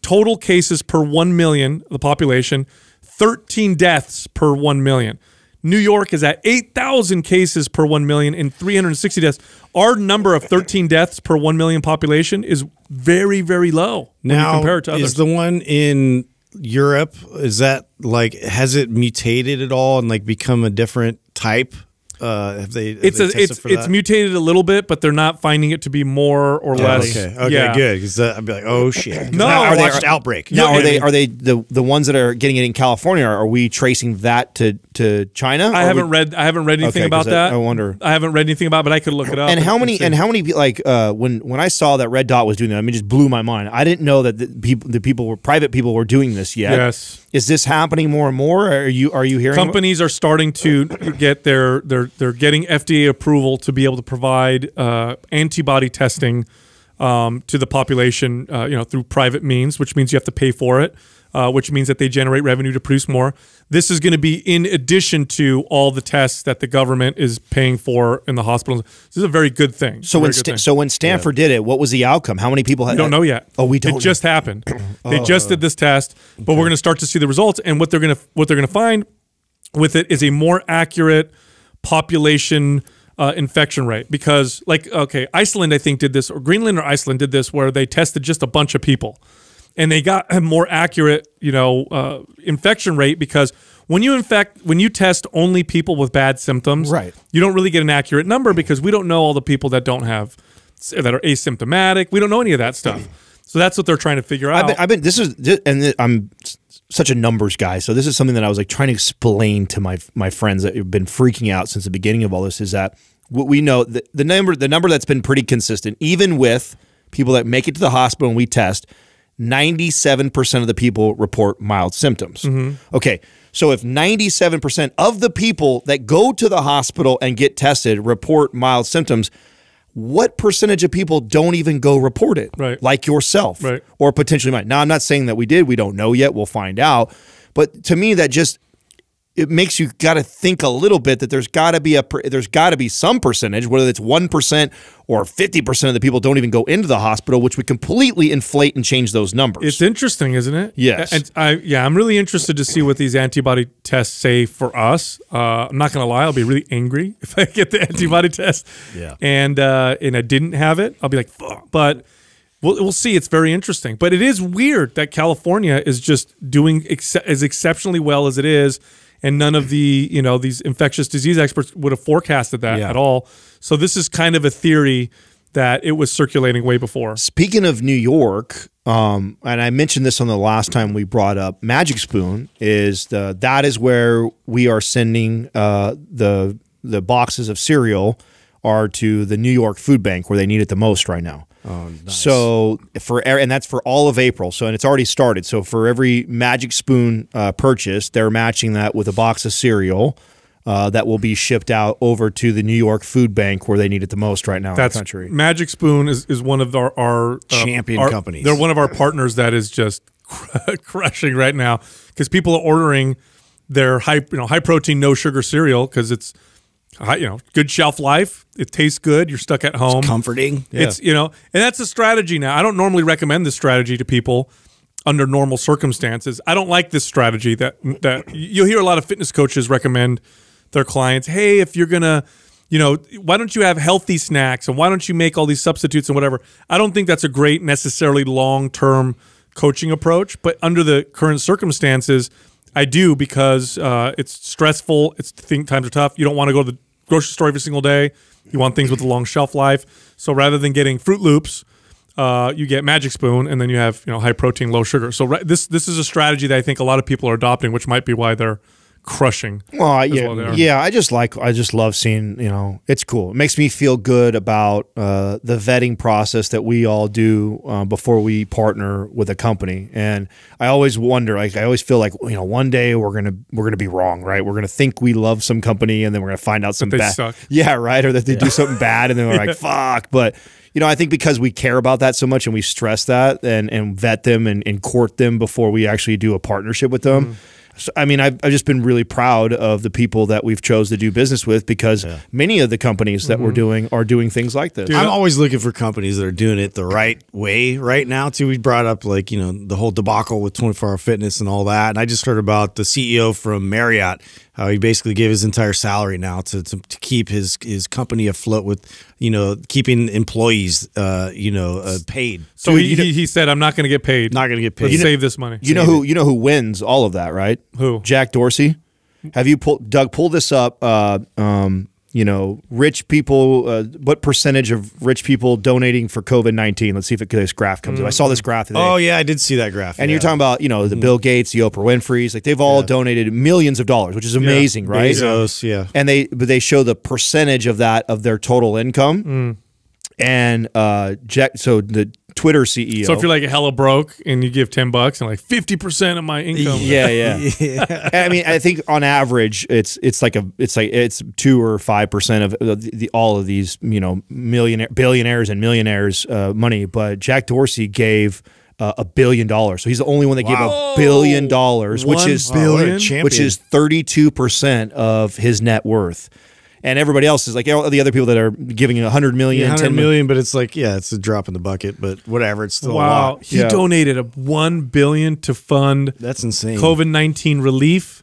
total cases per 1 million of the population, 13 deaths per 1 million. New York is at 8,000 cases per 1 million and 360 deaths. Our number of 13 deaths per 1 million population is very, very low when Now, you compare it to others. is the one in Europe, is that like, has it mutated at all and like become a different type? Uh, have they, have it's they a, it's for it's that? mutated a little bit, but they're not finding it to be more or less. Okay. Okay. Yeah. Good. Because I'd be like, oh shit. No, I are they- watched Outbreak. now, No, are they are they the the ones that are getting it in California? Are we tracing that to to China? I haven't we- read. I haven't read anything Okay, about 'cause I- that. I wonder. I haven't read anything about, it, but I could look it up. and how many see. and how many like uh, when when I saw that Red Dot was doing that, I mean, it just blew my mind. I didn't know that the people the people were private people were doing this yet. Yes. Is this happening more and more? Are you are you hearing? companies are starting to get their they're they're getting FDA approval to be able to provide uh, antibody testing um, to the population, uh, you know, through private means, which means you have to pay for it, uh, which means that they generate revenue to produce more. This is going to be in addition to all the tests that the government is paying for in the hospitals. This is a very good thing. So when thing. so when Stanford did it, what was the outcome? How many people had? We don't know yet. Oh, we don't. It just happened. They just did this test, but we're going to start to see the results. And what they're going to what they're going to find with it is a more accurate population uh, infection rate. Because, like, okay, Iceland I think did this, or Greenland or Iceland did this, where they tested just a bunch of people, and they got a more accurate, you know, uh, infection rate because. When you infect, when you test only people with bad symptoms, Right. you don't really get an accurate number because we don't know all the people that don't have that are asymptomatic. We don't know any of that stuff. So that's what they're trying to figure out. I've been, I've been this is thi- and I'm such a numbers guy, so this is something that I was like trying to explain to my my friends that have been freaking out since the beginning of all this. Is that what we know the, the number the number that's been pretty consistent, even with people that make it to the hospital and we test. 97% of the people report mild symptoms. Mm-hmm. Okay, so if 97% of the people that go to the hospital and get tested report mild symptoms, what percentage of people don't even go report it? Right. Like yourself Right. or potentially might. Now, I'm not saying that we did. We don't know yet. We'll find out. But to me, that just it makes you got to think a little bit that there's got to be a there's got to be some percentage, whether it's one percent or fifty percent of the people don't even go into the hospital, which would completely inflate and change those numbers. It's interesting, isn't it? Yes. And I yeah, I'm really interested to see what these antibody tests say for us. Uh, I'm not gonna lie, I'll be really angry if I get the antibody test. Yeah. And uh, and I didn't have it. I'll be like, fuck. But we'll we'll see. It's very interesting. But it is weird that California is just doing ex- as exceptionally well as it is. And none of the, you know, these infectious disease experts would have forecasted that Yeah. at all. So this is kind of a theory that it was circulating way before. Speaking of New York, um, and I mentioned this on the last time we brought up Magic Spoon is the that is where we are sending uh, the the boxes of cereal are to the New York Food Bank where they need it the most right now. Oh, nice. So for and that's for all of April. So and it's already started. So for every Magic Spoon uh, purchase, they're matching that with a box of cereal. Uh, that will be shipped out over to the New York Food Bank where they need it the most right now That's in the country. Magic Spoon is, is one of our, our uh, Champion our- companies. They're one of our partners that is just crushing right now because people are ordering their high you know high protein no sugar cereal because it's high, you know good shelf life. It tastes good. You're stuck at home. comforting. Yeah. It's you know, and that's a strategy now. I don't normally recommend this strategy to people under normal circumstances. I don't like this strategy that that you'll hear a lot of fitness coaches recommend their clients, "Hey, if you're going to, you know, why don't you have healthy snacks and why don't you make all these substitutes and whatever?" I don't think that's a great necessarily long-term coaching approach, but under the current circumstances, I do because uh, it's stressful. It's think times are tough. You don't want to go to the grocery store every single day. You want things with a long shelf life. So rather than getting Froot Loops, uh, you get Magic Spoon, and then you have you know high protein, low sugar. So this this is a strategy that I think a lot of people are adopting, which might be why they're crushing. Well, yeah, yeah. I just like, I just love seeing. You know, it's cool. It makes me feel good about uh, the vetting process that we all do uh, before we partner with a company. And I always wonder, like, I always feel like, you know, one day we're gonna we're gonna be wrong, right? We're gonna think we love some company, and then we're gonna find out some bad, yeah, right, or that they do something bad, and then we're like, fuck. But you know, I think because we care about that so much and we stress that and and vet them and, and court them before we actually do a partnership with them. So, I mean, I've, I've just been really proud of the people that we've chose to do business with because many of the companies that we're mm-hmm. doing are doing things like this. I'm always looking for companies that are doing it the right way right now. Too, we brought up like you know the whole debacle with 24 Hour Fitness and all that, and I just heard about the CEO from Marriott, how he basically gave his entire salary now to to, to keep his his company afloat with you know keeping employees uh, you know uh, paid. So he, he, he said, "I'm not going to get paid. Not going to get paid. Let's You know- save this money." You know who you know who wins all of that, right? Who? Jack Dorsey. Have you pulled Doug? Pull this up. Uh, um, you know, rich people. Uh, what percentage of rich people donating for COVID nineteen? Let's see if it, this graph comes up. I saw this graph today. Oh yeah, I did see that graph. And yeah. you're talking about, you know, the Bill Gates, the Oprah Winfrey's, like they've all donated millions of dollars, which is amazing, right? Bezos, yeah. And they but they show the percentage of that of their total income. Mm. And uh Jack so the Twitter CEO So if you're like a hella broke and you give ten bucks and like fifty percent of my income, yeah, yeah. yeah. I mean, I think on average, it's it's like a it's like it's two or five percent of the, the all of these you know millionaire billionaires and millionaires uh, money. But Jack Dorsey gave uh, a billion dollars, so he's the only one that gave a billion dollars, which is billion? which is thirty two percent of his net worth. And everybody else is like all the other people that are giving a hundred million, 100 10 million, but it's like yeah, it's a drop in the bucket, but whatever, it's still a wow, lot. he Yeah. donated a one billion to fund That's insane. COVID nineteen relief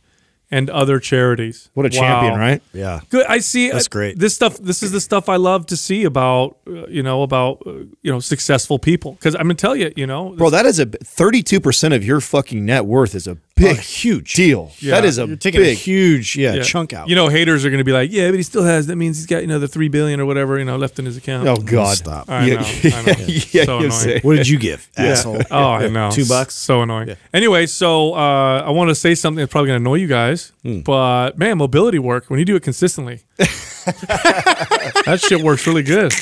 and other charities. What a champion, right? Yeah. Good. I see. That's uh, great. This stuff. This is the stuff I love to see about uh, you know about uh, you know successful people because I'm gonna tell you you know Bro, that is a thirty-two percent of your fucking net worth is a big, A huge deal. That is a You're taking a big. huge yeah, yeah. chunk out. You know, haters are gonna be like, yeah, but he still has. That means he's got another three billion or whatever you know left in his account. oh God, Stop. I Yeah, know. I know. yeah, so annoying. What did you give, asshole? Oh, I know. Two bucks? So annoying. Anyway, so uh, I want to say something that's probably going to annoy you guys, Hmm. but man, mobility work when you do it consistently, that shit works really good.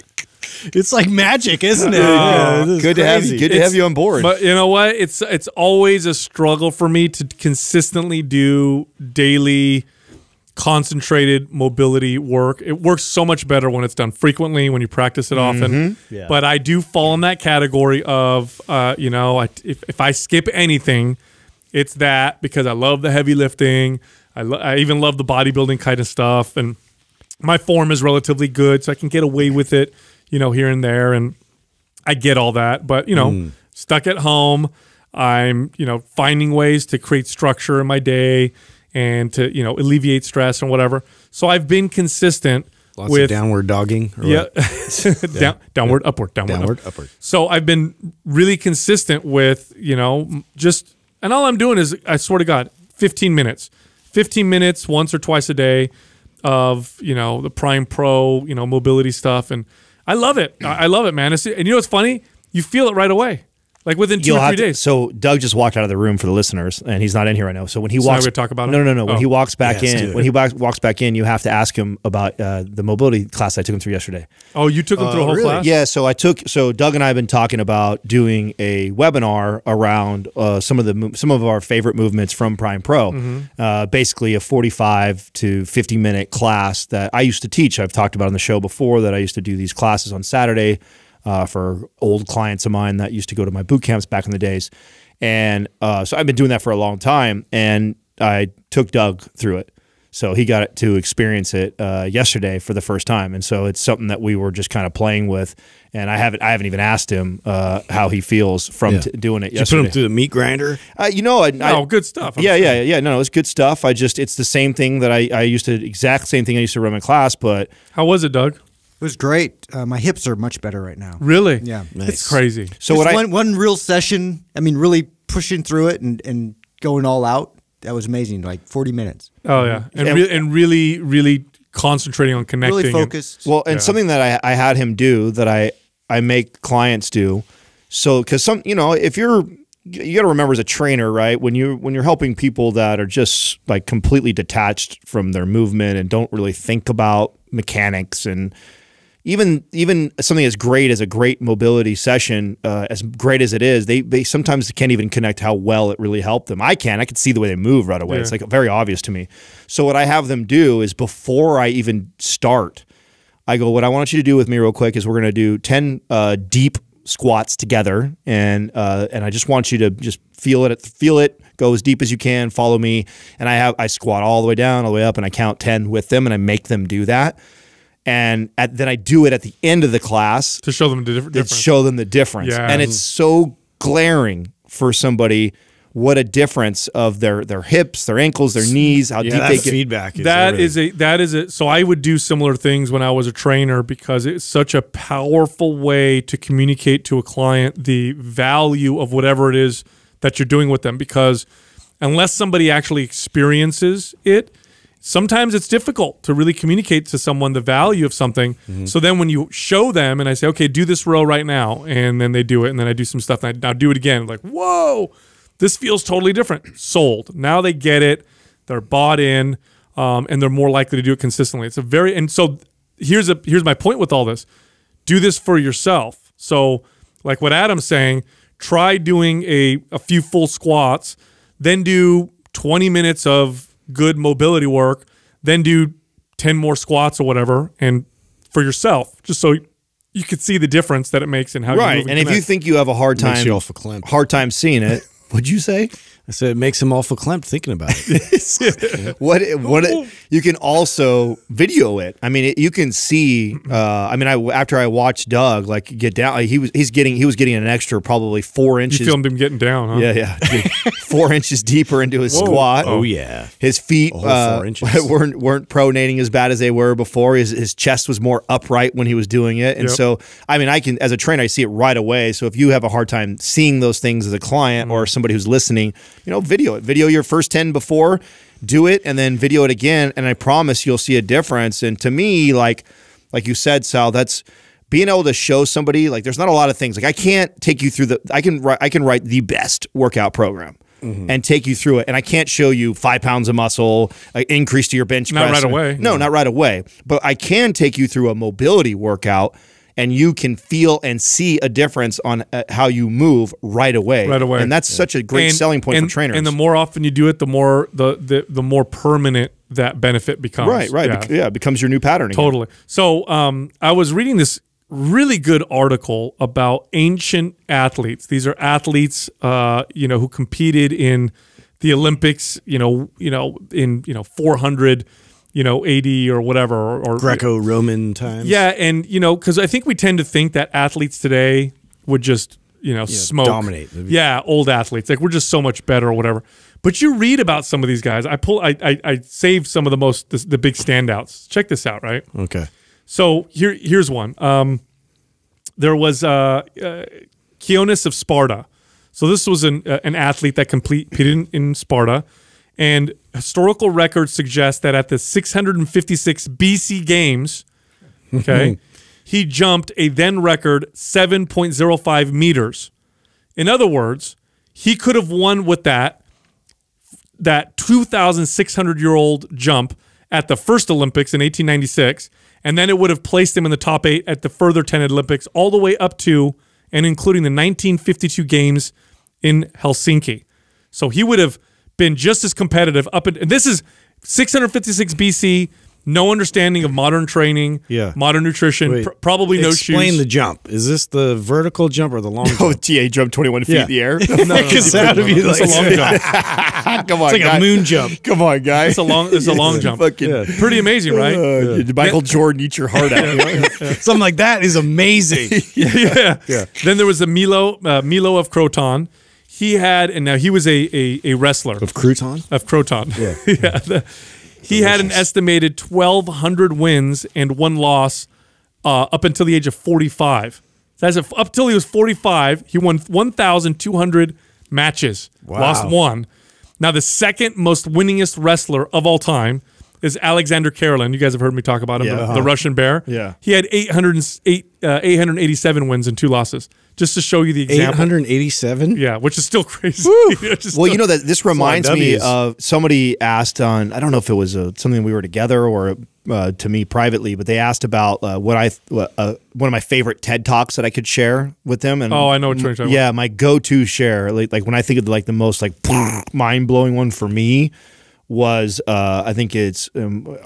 It's like magic, isn't it? Oh, Yeah, this Good to have you. crazy. Good to have you on board. But you know what? It's it's always a struggle for me to consistently do daily concentrated mobility work. It works so much better when it's done frequently, when you practice it often. Yeah. But I do fall in that category of, uh, you know, I, if, if I skip anything, it's that because I love the heavy lifting. I, lo- I even love the bodybuilding kind of stuff. And my form is relatively good, so I can get away with it, you know, here and there. And I get all that, but you know, mm. stuck at home, I'm you know finding ways to create structure in my day and to you know alleviate stress and whatever. So I've been consistent Lots with of downward dogging. or yeah, down, downward, upward, downward, Downward, up. upward. So I've been really consistent with you know just and all I'm doing is I swear to God, 15 minutes, 15 minutes once or twice a day of you know the Prime Pro you know mobility stuff and I love it. I love it, man. It's, and you know what's funny? You feel it right away, like within 2 You'll or have three to- days. so Doug just walked out of the room for the listeners, and he's not in here right now. So when he now walks, we talk about no, him? no, no, no. When Oh. he walks back Yeah, let's do in, it. when he walks, walks back in, you have to ask him about uh, the mobility class I took him through yesterday. oh, you took them through a whole really? class? Yeah, so I took so Doug and I have been talking about doing a webinar around uh, some of the mo- some of our favorite movements from Prime Pro. Uh, basically, a forty-five to fifty minute class that I used to teach. I've talked about on the show before that I used to do these classes on Saturday uh, for old clients of mine that used to go to my boot camps back in the days, and uh, so I've been doing that for a long time. And I took Doug through it. So he got to experience it uh, yesterday for the first time, and so it's something that we were just kind of playing with. And I haven't, I haven't even asked him uh, how he feels from Yeah. t- doing it Did you put him through the meat grinder? uh, you know, I, Oh, I- good stuff. I'm yeah, sure. yeah, yeah. No, no, it's good stuff. I just, it's the same thing that I, I used to, exact same thing I used to run in class, but How was it, Doug? It was great. Uh, my hips are much better right now. Really? Yeah. Nice. It's crazy. so Just what I, one, one real session. I mean, really pushing through it and, and going all out. That was amazing. Like 40 minutes. Oh yeah, and, And- re- and really, really concentrating on connecting. Really and- focused. Well, and something that I, I had him do that I I make clients do. So because some you know if you're you got to remember as a trainer right when you when you're helping people that are just like completely detached from their movement and don't really think about mechanics and even even something as great as a great mobility session, uh, as great as it is, they they sometimes can't even connect how well it really helped them. I can, I can see the way they move right away. It's like very obvious to me. So what I have them do is before I even start, I go, what I want you to do with me real quick is we're gonna do ten uh, deep squats together, and uh, and I just want you to just feel it, feel it, go as deep as you can, follow me, and I have I squat all the way down, all the way up, and I count ten with them, and I make them do that, and at, then I do it at the end of the class to show them the diff- that difference. show them the difference, Yeah. and it's so glaring for somebody what a difference of their their hips, their ankles, their knees, how Yeah, deep that they get. feedback is That everything. is a that is a so I would do similar things when I was a trainer because it's such a powerful way to communicate to a client the value of whatever it is that you're doing with them because unless somebody actually experiences it sometimes it's difficult to really communicate to someone the value of something. So then when you show them and I say okay do this row right now and then they do it and then I do some stuff and I now do it again like whoa this feels totally different. Sold. Now they get it. They're bought in um, and they're more likely to do it consistently. It's a very and so here's a here's my point with all this. Do this for yourself. So like what adam's saying try doing a, a few full squats then do 20 minutes of good mobility work then do 10 more squats or whatever and for yourself just so you could see the difference that it makes in how you Right, move and if you think you have a hard time, you hard time seeing it, what'd you say? I said it makes him awful clamped thinking about it. What what you can also video it. I mean, it, you can see. Uh, I mean, I after I watched Doug like get down, like, he was he's getting he was getting an extra probably four inches. you inches. filmed him getting down huh yeah, yeah, four inches deeper into his squat. oh yeah. His feet whole uh, inches. weren't weren't pronating as bad as they were before. His his chest was more upright when he was doing it, and Yep. so I mean, I can as a trainer, I see it right away. So if you have a hard time seeing those things as a client or somebody who's listening, you know, video it. Video your first ten before, do it, and then video it again, and I promise you'll see a difference. And to me, like like you said, Sal, that's being able to show somebody like there's not a lot of things like I can't take you through the I can write I can write the best workout program Mm-hmm. and take you through it and I can't show you five pounds of muscle uh, increase to your bench Not press right away. no not right away but I can take you through a mobility workout and you can feel and see a difference on uh, how you move right away. Right away. and that's such a great And- selling point and, for trainers. And the more often you do it, the more the the, the more permanent that benefit becomes. right, right, Yeah. bec- yeah, it becomes your new pattern. again. Totally. So um, I was reading this really good article about ancient athletes. These are athletes, uh, you know, who competed in the Olympics. You know, you know, in you know 400, you know, AD or whatever, or, or Greco-Roman times. yeah, and you know, because I think we tend to think that athletes today would just you know smoke, dominate. Yeah, old athletes like we're just so much better or whatever. But you read about some of these guys. I pull, I, I, I saved some of the most the, the big standouts. Check this out, right? Okay. So here, here's one. Um, there was uh, uh, of Sparta. So this was an uh, an athlete that competed in, in Sparta, and historical records suggest that at the 656 BC games, okay, he jumped a then record 7.05 meters. In other words, he could have won with that that 2,600 year old jump at the first Olympics in 1896, and then it would have placed him in the top eight at the further 10 Olympics, all the way up to and including the 1952 games in Helsinki. So he would have been just as competitive up in, and this is 656 BC. No understanding of modern training, Yeah. modern nutrition, Wait, pr- probably no Explain shoes. the jump. Is this the vertical jump or the long jump? Oh, jump? TA jumped 21 feet Yeah. in the air. Because that would be it's like, a long jump. Come on, it's like guy. a moon jump. Come on, guy. It's a long. It's a long jump. Fucking, Yeah. Pretty amazing, right? uh, did Michael Jordan eat your heart out? Something like that is amazing. yeah. Then there was the Milo, uh, Milo of Croton. He had, and now he was a a, a wrestler of crouton? of Croton. Yeah. the- he had an estimated 1,200 wins and one loss uh, up until the age of 45. That's if, up till he was 45, he won 1,200 matches, lost one. Now, the second most winningest wrestler of all time is Alexander Karelin. You guys have heard me talk about him, Yeah. the, the Russian bear. Yeah. He had 808, uh, 887 wins and two losses, just to show you the example. 887? Yeah, which is still crazy. Well, still- you know that this reminds me of somebody asked on. I don't know if it was uh something we were together or uh, to me privately, but they asked about uh, what I uh, one of my favorite TED talks that I could share with them. And Oh, I know what you're talking about. Yeah, my go-to share, like, like when I think of like the most like mind-blowing one for me was uh, I think it's um,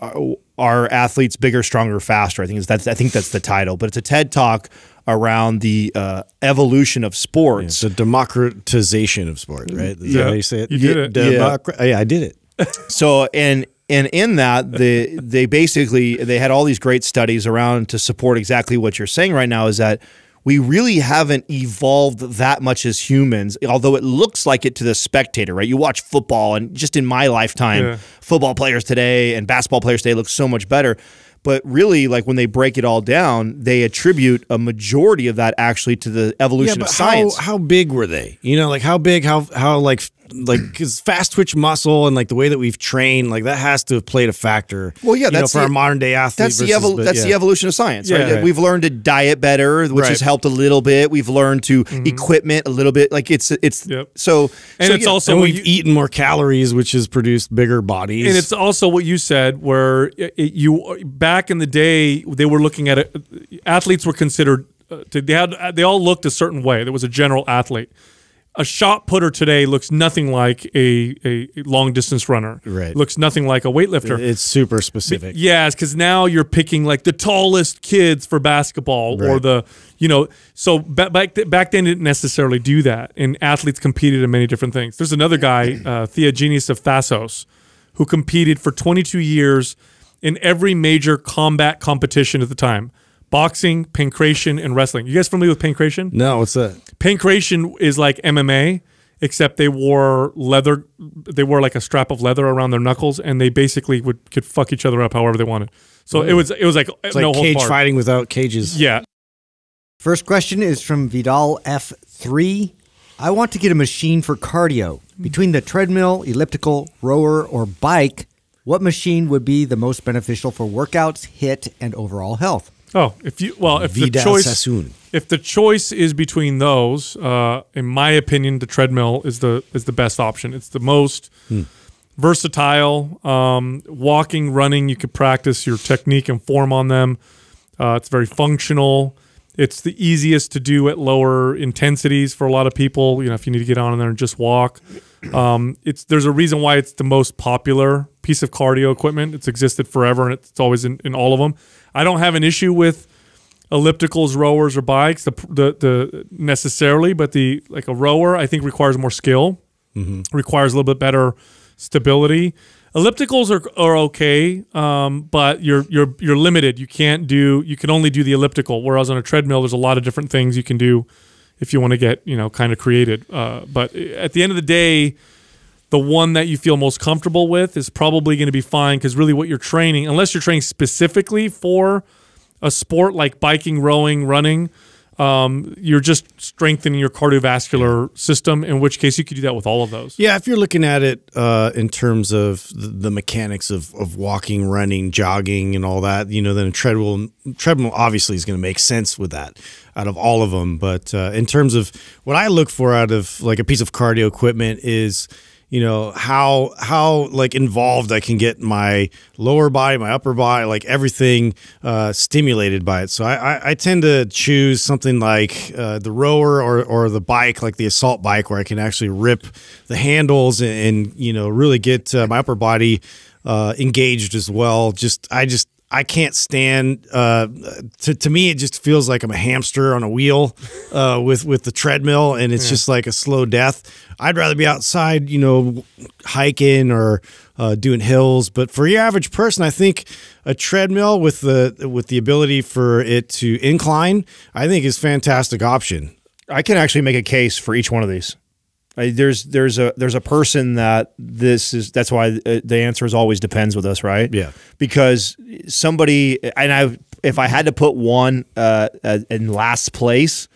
are athletes bigger, stronger, faster. I think that's I think that's the title, but it's a TED talk around the uh, evolution of sports. It's a democratization of sport, right? Is Yeah. that how you say it? You did it. Democra- oh, yeah, I did it. so and and in that they they basically they had all these great studies around to support exactly what you're saying right now is that we really haven't evolved that much as humans although it looks like it to the spectator right you watch football and just in my lifetime Yeah. football players today and basketball players today look so much better but really like when they break it all down they attribute a majority of that actually to the evolution Yeah, of science how how big were they? You know, like how big, how how like like because fast twitch muscle and like the way that we've trained, like that has to have played a factor. Well, yeah, you know, that's for the- our modern day athlete. That's the versus, evol- but that's the evolution of science, Yeah, right? right. We've learned to diet better, which has helped a little bit. We've learned to equipment a little bit. Like it's it's Yep. so And so, it's yeah. also And we've you- eaten more calories, which has produced bigger bodies. and it's also what you said, where it, it- you back in the day they were looking at it. Athletes were considered uh, to, they had they all looked a certain way. There was a general athlete. A shot putter today looks nothing like a, a long distance runner. Right. Looks nothing like a weightlifter. it's super specific. Yes, because now you're picking like the tallest kids for basketball or the, you know, so back th- back then didn't necessarily do that, and athletes competed in many different things. There's another guy, uh, Theogenes of Thasos, who competed for 22 years in every major combat competition at the time: boxing, pancration, and wrestling. You guys familiar with pancration? No, what's that? Pancration is like MMA, except they wore leather. They wore like a strap of leather around their knuckles, and they basically would could fuck each other up however they wanted. So it was it was like It's no like cage barred. fighting without cages. Yeah, First question is from Vidal F3. I want to get a machine for cardio. Between the treadmill, elliptical, rower, or bike, what machine would be the most beneficial for workouts, HIIT, and overall health? Oh, if you well, if the choice Sassoon. if the choice is between those, uh, in my opinion, the treadmill is the is the best option. It's the most versatile. Um, walking, running, you could practice your technique and form on them. Uh, it's very functional. It's the easiest to do at lower intensities for a lot of people. You know, if you need to get on in there and just walk, um, it's there's a reason why it's the most popular piece of cardio equipment. It's existed forever and it's always in, in all of them. I don't have an issue with ellipticals, rowers, or bikes. The, the the necessarily, but the like a rower, I think requires more skill, requires a little bit better stability. Ellipticals are, are okay, um, but you're you're you're limited. You can't do you can only do the elliptical. Whereas on a treadmill, there's a lot of different things you can do if you want to get you know kind of created. Uh, but at the end of the day, the one that you feel most comfortable with is probably going to be fine because really what you're training, unless you're training specifically for a sport like biking, rowing, running, um, you're just strengthening your cardiovascular system. In which case, you could do that with all of those. Yeah, if you're looking at it uh, in terms of the, the mechanics of, of walking, running, jogging, and all that, you know, then a treadmill treadmill obviously is going to make sense with that out of all of them. But uh, in terms of what I look for out of like a piece of cardio equipment is you know how how like involved I can get my lower body, my upper body, like everything uh, stimulated by it. So I, I, I tend to choose something like uh, the rower or or the bike, like the assault bike, where I can actually rip the handles and, and you know really get uh, my upper body uh, engaged as well. Just I just I can't stand. Uh, to to me, it just feels like I'm a hamster on a wheel uh, with with the treadmill, and it's just like a slow death. I'd rather be outside, you know, hiking or uh, doing hills. But for your average person, I think a treadmill with the with the ability for it to incline, I think is fantastic option. I can actually make a case for each one of these. I, there's there's a there's a person that this is that's why uh, the answer is always depends with us, right? Yeah. Because somebody and I if I had to put one uh, uh, in last place,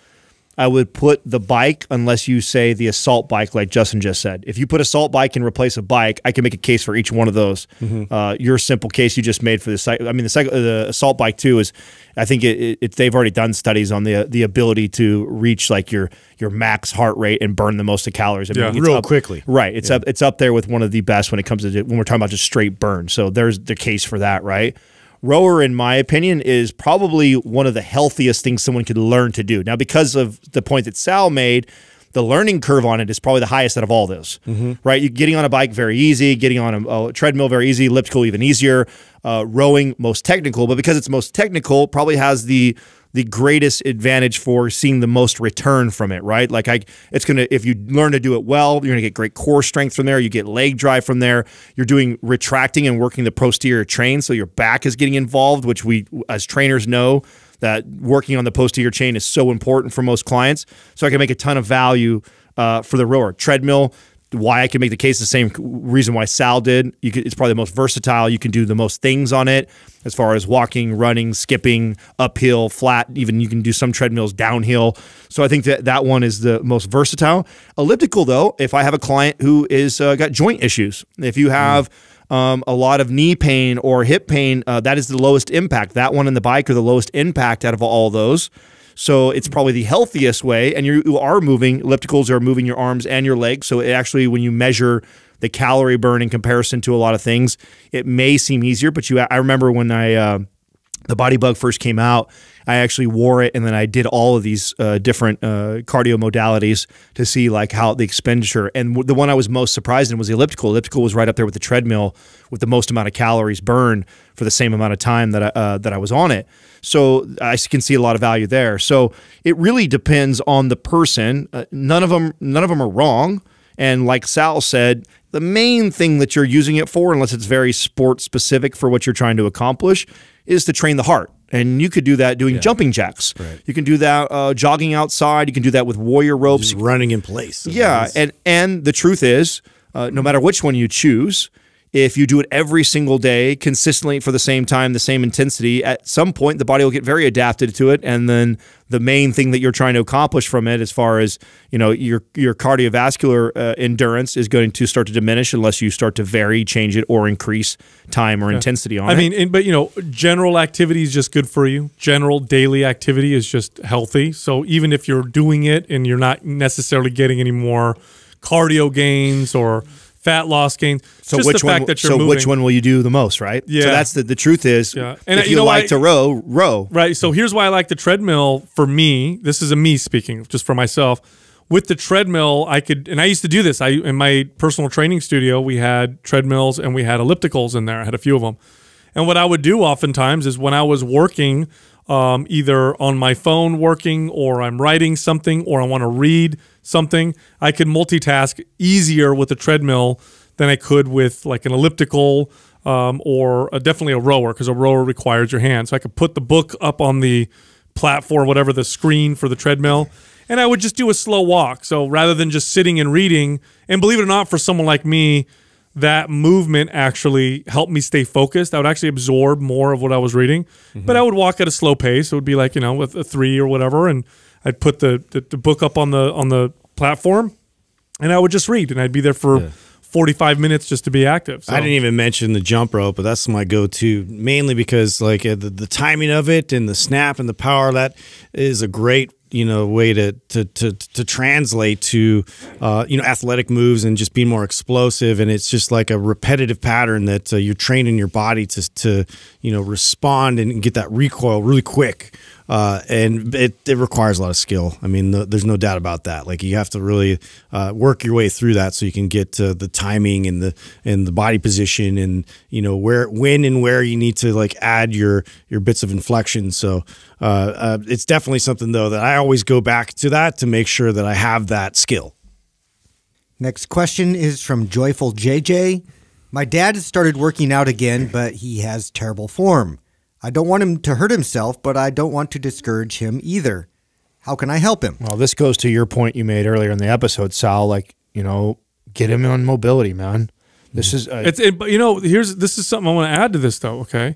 I would put the bike unless you say the assault bike, like Justin just said. If you put assault bike and replace a bike, I can make a case for each one of those. Uh, your simple case you just made for the site. I mean, the, cycle, the assault bike too is, I think it, it, they've already done studies on the the ability to reach like your your max heart rate and burn the most of calories. I mean, Yeah. Real up- quickly. Right. It's up. It's up there with one of the best when it comes to when we're talking about just straight burn. So there's the case for that, right? Rower, in my opinion, is probably one of the healthiest things someone could learn to do. Now, because of the point that Sal made, the learning curve on it is probably the highest out of all those. Right? You getting on a bike very easy, getting on a, a treadmill very easy, elliptical even easier, uh, rowing most technical. But because it's most technical, probably has the the greatest advantage for seeing the most return from it, right? Like I it's going to if you learn to do it well, you're going to get great core strength from there, you get leg drive from there. You're doing retracting and working the posterior chain so your back is getting involved, which we as trainers know that working on the posterior chain is so important for most clients. So I can make a ton of value uh, for the rower. Treadmill why I can make the case the same reason why Sal did. You could, it's probably the most versatile. You can do the most things on it as far as walking, running, skipping, uphill, flat. Even you can do some treadmills downhill. So I think that that one is the most versatile. Elliptical though, if I have a client who is uh, got joint issues, if you have um, a lot of knee pain or hip pain, uh, that is the lowest impact. That one and the bike are the lowest impact out of all those. So it's probably the healthiest way. And you are moving, ellipticals are moving your arms and your legs. So it actually, when you measure the calorie burn in comparison to a lot of things, it may seem easier. But you, I remember when I, uh, the BodyBugg first came out, I actually wore it and then I did all of these uh, different uh, cardio modalities to see like how the expenditure. And the one I was most surprised in was the elliptical. Elliptical was right up there with the treadmill with the most amount of calories burned for the same amount of time that I, uh, that I was on it. So I can see a lot of value there. So it really depends on the person. Uh, none of them none of them are wrong. And like Sal said, the main thing that you're using it for, unless it's very sport specific for what you're trying to accomplish, is to train the heart. And you could do that doing jumping jacks. You can do that uh, jogging outside. You can do that with warrior ropes. Just running in place. Yeah, and and the truth is, uh, no matter which one you choose, if you do it every single day, consistently for the same time, the same intensity, at some point the body will get very adapted to it, and then the main thing that you're trying to accomplish from it, as far as you know, your your cardiovascular uh, endurance is going to start to diminish unless you start to vary, change it, or increase time or intensity on I it. I mean, but you know, general activity is just good for you. General daily activity is just healthy. So even if you're doing it and you're not necessarily getting any more cardio gains or fat loss gain. So which one? that you're so moving. which one will you do the most? Right. Yeah. So that's the the truth is. Yeah. And, if you you, know, like I- to row, row. Right. So here's why I like the treadmill for me. This is a me speaking, just for myself. With the treadmill, I could, and I used to do this. I in my personal training studio, we had treadmills and we had ellipticals in there. I had a few of them. And what I would do oftentimes is when I was working, um, either on my phone working, or I'm writing something, or I want to read something, I could multitask easier with a treadmill than I could with like an elliptical um, or a, definitely a rower because a rower requires your hand. So I could put the book up on the platform, whatever the screen for the treadmill, and I would just do a slow walk. So rather than just sitting and reading, and believe it or not, for someone like me, that movement actually helped me stay focused. I would actually absorb more of what I was reading, but I would walk at a slow pace. It would be like you know with a three or whatever, and I'd put the, the, the book up on the on the platform, and I would just read, and I'd be there for. 45 minutes just to be active. So. I didn't even mention the jump rope, but that's my go-to mainly because like uh, the, the timing of it and the snap and the power that is a great you know way to to to, to translate to uh, you know athletic moves and just being more explosive and it's just like a repetitive pattern that uh, you're training your body to to you know respond and get that recoil really quick uh, and it, it requires a lot of skill. I mean, the, there's no doubt about that. Like you have to really uh, work your way through that so you can get to the timing and the and the body position and you know where when and where you need to like add your your bits of inflection. So uh, uh, it's definitely something though that I always go back to that to make sure that I have that skill. Next question is from Joyful JJ. My dad has started working out again, but he has terrible form. I don't want him to hurt himself, but I don't want to discourage him either. How can I help him? Well, this goes to your point you made earlier in the episode, Sal. Like, you know, get him on mobility, man. This is uh, It's it, but you know here's this is something I want to add to this though. Okay,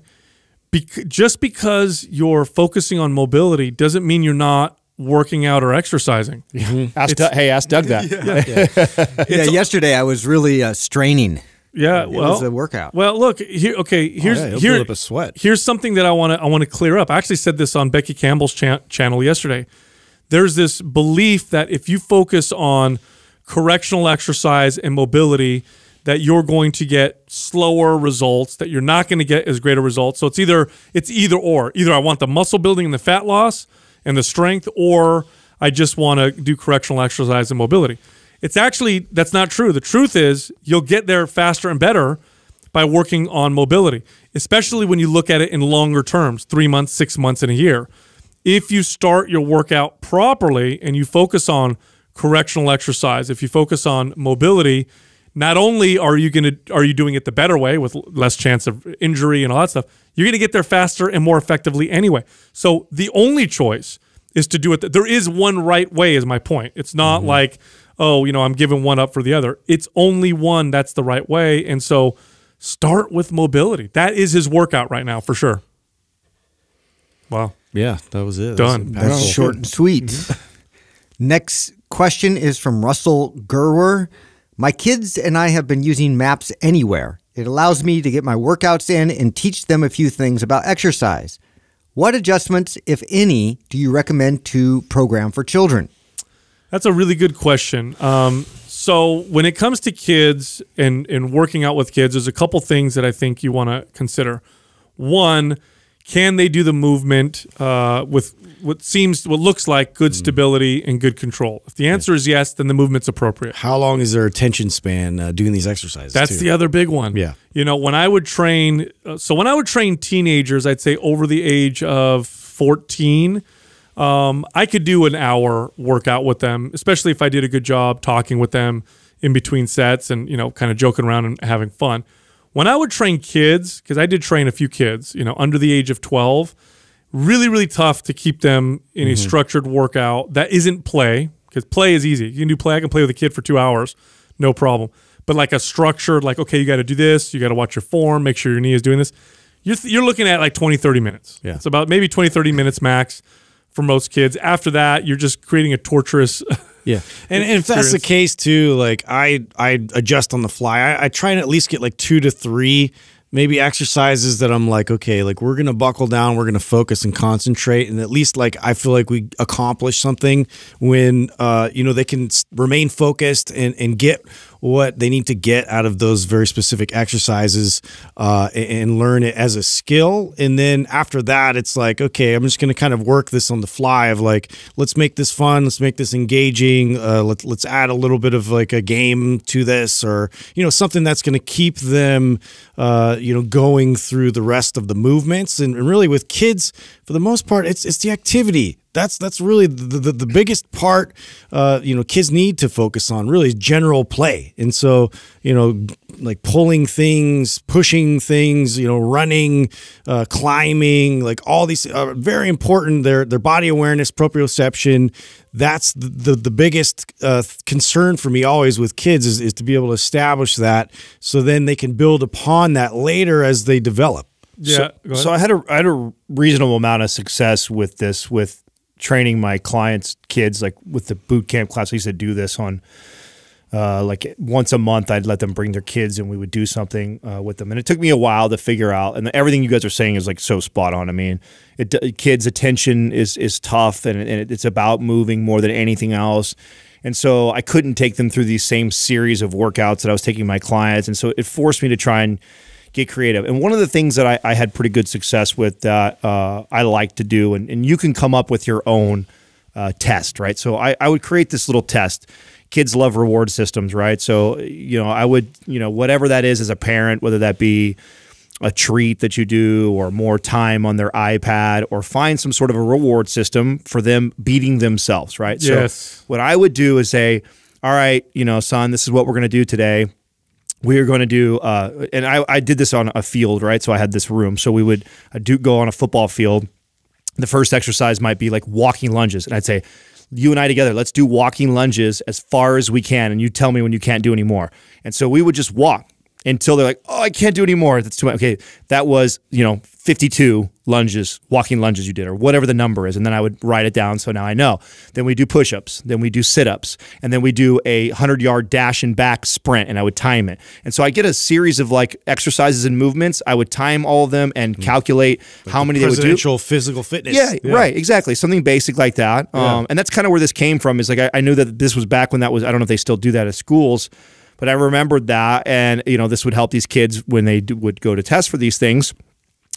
Bec- just because you're focusing on mobility doesn't mean you're not working out or exercising. ask Doug, hey, ask Doug that. yeah, yesterday I was really uh, straining. Yeah, It well, was a workout. Well, look here. Okay, oh, here's yeah, here, up a sweat. Here's something that I want to I want to clear up. I actually said this on Becky Campbell's chan- channel yesterday. There's this belief that if you focus on correctional exercise and mobility, that you're going to get slower results. That you're not going to get as great a result. So it's either it's either or. Either I want the muscle building and the fat loss and the strength, or I just want to do correctional exercise and mobility. It's actually that's not true. The truth is you'll get there faster and better by working on mobility, especially when you look at it in longer terms, 3 months, 6 months and a year. If you start your workout properly and you focus on correctional exercise, if you focus on mobility, not only are you going to are you doing it the better way with less chance of injury and all that stuff, you're going to get there faster and more effectively anyway. So the only choice is to do it. There is one right way, is my point. It's not mm-hmm. like, oh, you know, I'm giving one up for the other. It's only one that's the right way. And so start with mobility. That is his workout right now for sure. Wow. Yeah, that was it. Done. That was That's impactful. short and sweet. Mm-hmm. Next question is from Russell Gerwer. My kids and I have been using MAPS Anywhere. It allows me to get my workouts in and teach them a few things about exercise. What adjustments, if any, do you recommend to program for children? That's a really good question. Um, so when it comes to kids and, and working out with kids, there's a couple things that I think you want to consider. One, can they do the movement uh, with what seems, what looks like good stability and good control? If the answer is yes, then the movement's appropriate. How long is their attention span uh, doing these exercises? That's too? the other big one. Yeah. You know, when I would train, uh, so when I would train teenagers, I'd say over the age of 14, um, I could do an hour workout with them, especially if I did a good job talking with them in between sets and, you know, kind of joking around and having fun. When I would train kids, because I did train a few kids, you know, under the age of 12, really, really tough to keep them in a structured workout that isn't play, because play is easy. You can do play. I can play with a kid for two hours, no problem. But like a structured, like, okay, you got to do this, you got to watch your form, make sure your knee is doing this. You're, you're looking at like 20, 30 minutes. Yeah. It's about maybe 20, 30 minutes max for most kids. After that, you're just creating a torturous. Yeah, and, and if that's the case too, like I I adjust on the fly. I, I try and at least get like two to three maybe exercises that I'm like, okay, like we're gonna buckle down, we're gonna focus and concentrate, and at least like I feel like we accomplish something when uh you know they can remain focused and and get what they need to get out of those very specific exercises uh, and, learn it as a skill. And then after that, it's like, okay, I'm just going to kind of work this on the fly of like, let's make this fun, let's make this engaging, uh, let, let's add a little bit of like a game to this, or you know, something that's going to keep them, uh, you know, going through the rest of the movements. And, and really, with kids, for the most part, it's it's the activity that's that's really the, the, the biggest part uh, you know kids need to focus on really is general play. And so you know like pulling things pushing things you know running uh, climbing like all these are very important. Their their body awareness proprioception that's the the, the biggest uh, concern for me always with kids is, is to be able to establish that so then they can build upon that later as they develop. Yeah. So, so I had a I had a reasonable amount of success with this with training my clients' kids, like with the boot camp class. I used to do this on uh, like once a month. I'd let them bring their kids, and we would do something uh, with them. And it took me a while to figure out. And everything you guys are saying is like so spot on. I mean, it, kids' attention is is tough, and, and it's about moving more than anything else. And so I couldn't take them through these same series of workouts that I was taking my clients. And so it forced me to try and get creative. And one of the things that I, I had pretty good success with that uh, I like to do, and, and you can come up with your own uh, test, right? So I, I would create this little test. Kids love reward systems, right? So, you know, I would, you know, whatever that is as a parent, whether that be a treat that you do or more time on their iPad or find some sort of a reward system for them beating themselves, right? Yes. So what I would do is say, all right, you know, son, this is what we're going to do today we are going to do uh, and I, I did this on a field right? So i had this room. So we would I do go on a football field. The first exercise might be like walking lunges. And i'd say you and i together let's do walking lunges as far as we can and you tell me when you can't do anymore and so we would just walk until they're like oh i can't do anymore that's too much okay that was you know 52 lunges, walking lunges you did, or whatever the number is. And then I would write it down so now I know. Then we do push ups, then we do sit ups, and then we do a 100 yard dash and back sprint, and I would time it. And so I get a series of like exercises and movements. I would time all of them and calculate like how the many they would do. Presidential physical fitness. Yeah, right, exactly. Something basic like that. Yeah. Um, and that's kind of where this came from. Is like I, I knew that this was back when that was. I don't know if they still do that at schools but I remembered that, and you know, this would help these kids when they do, would go to test for these things.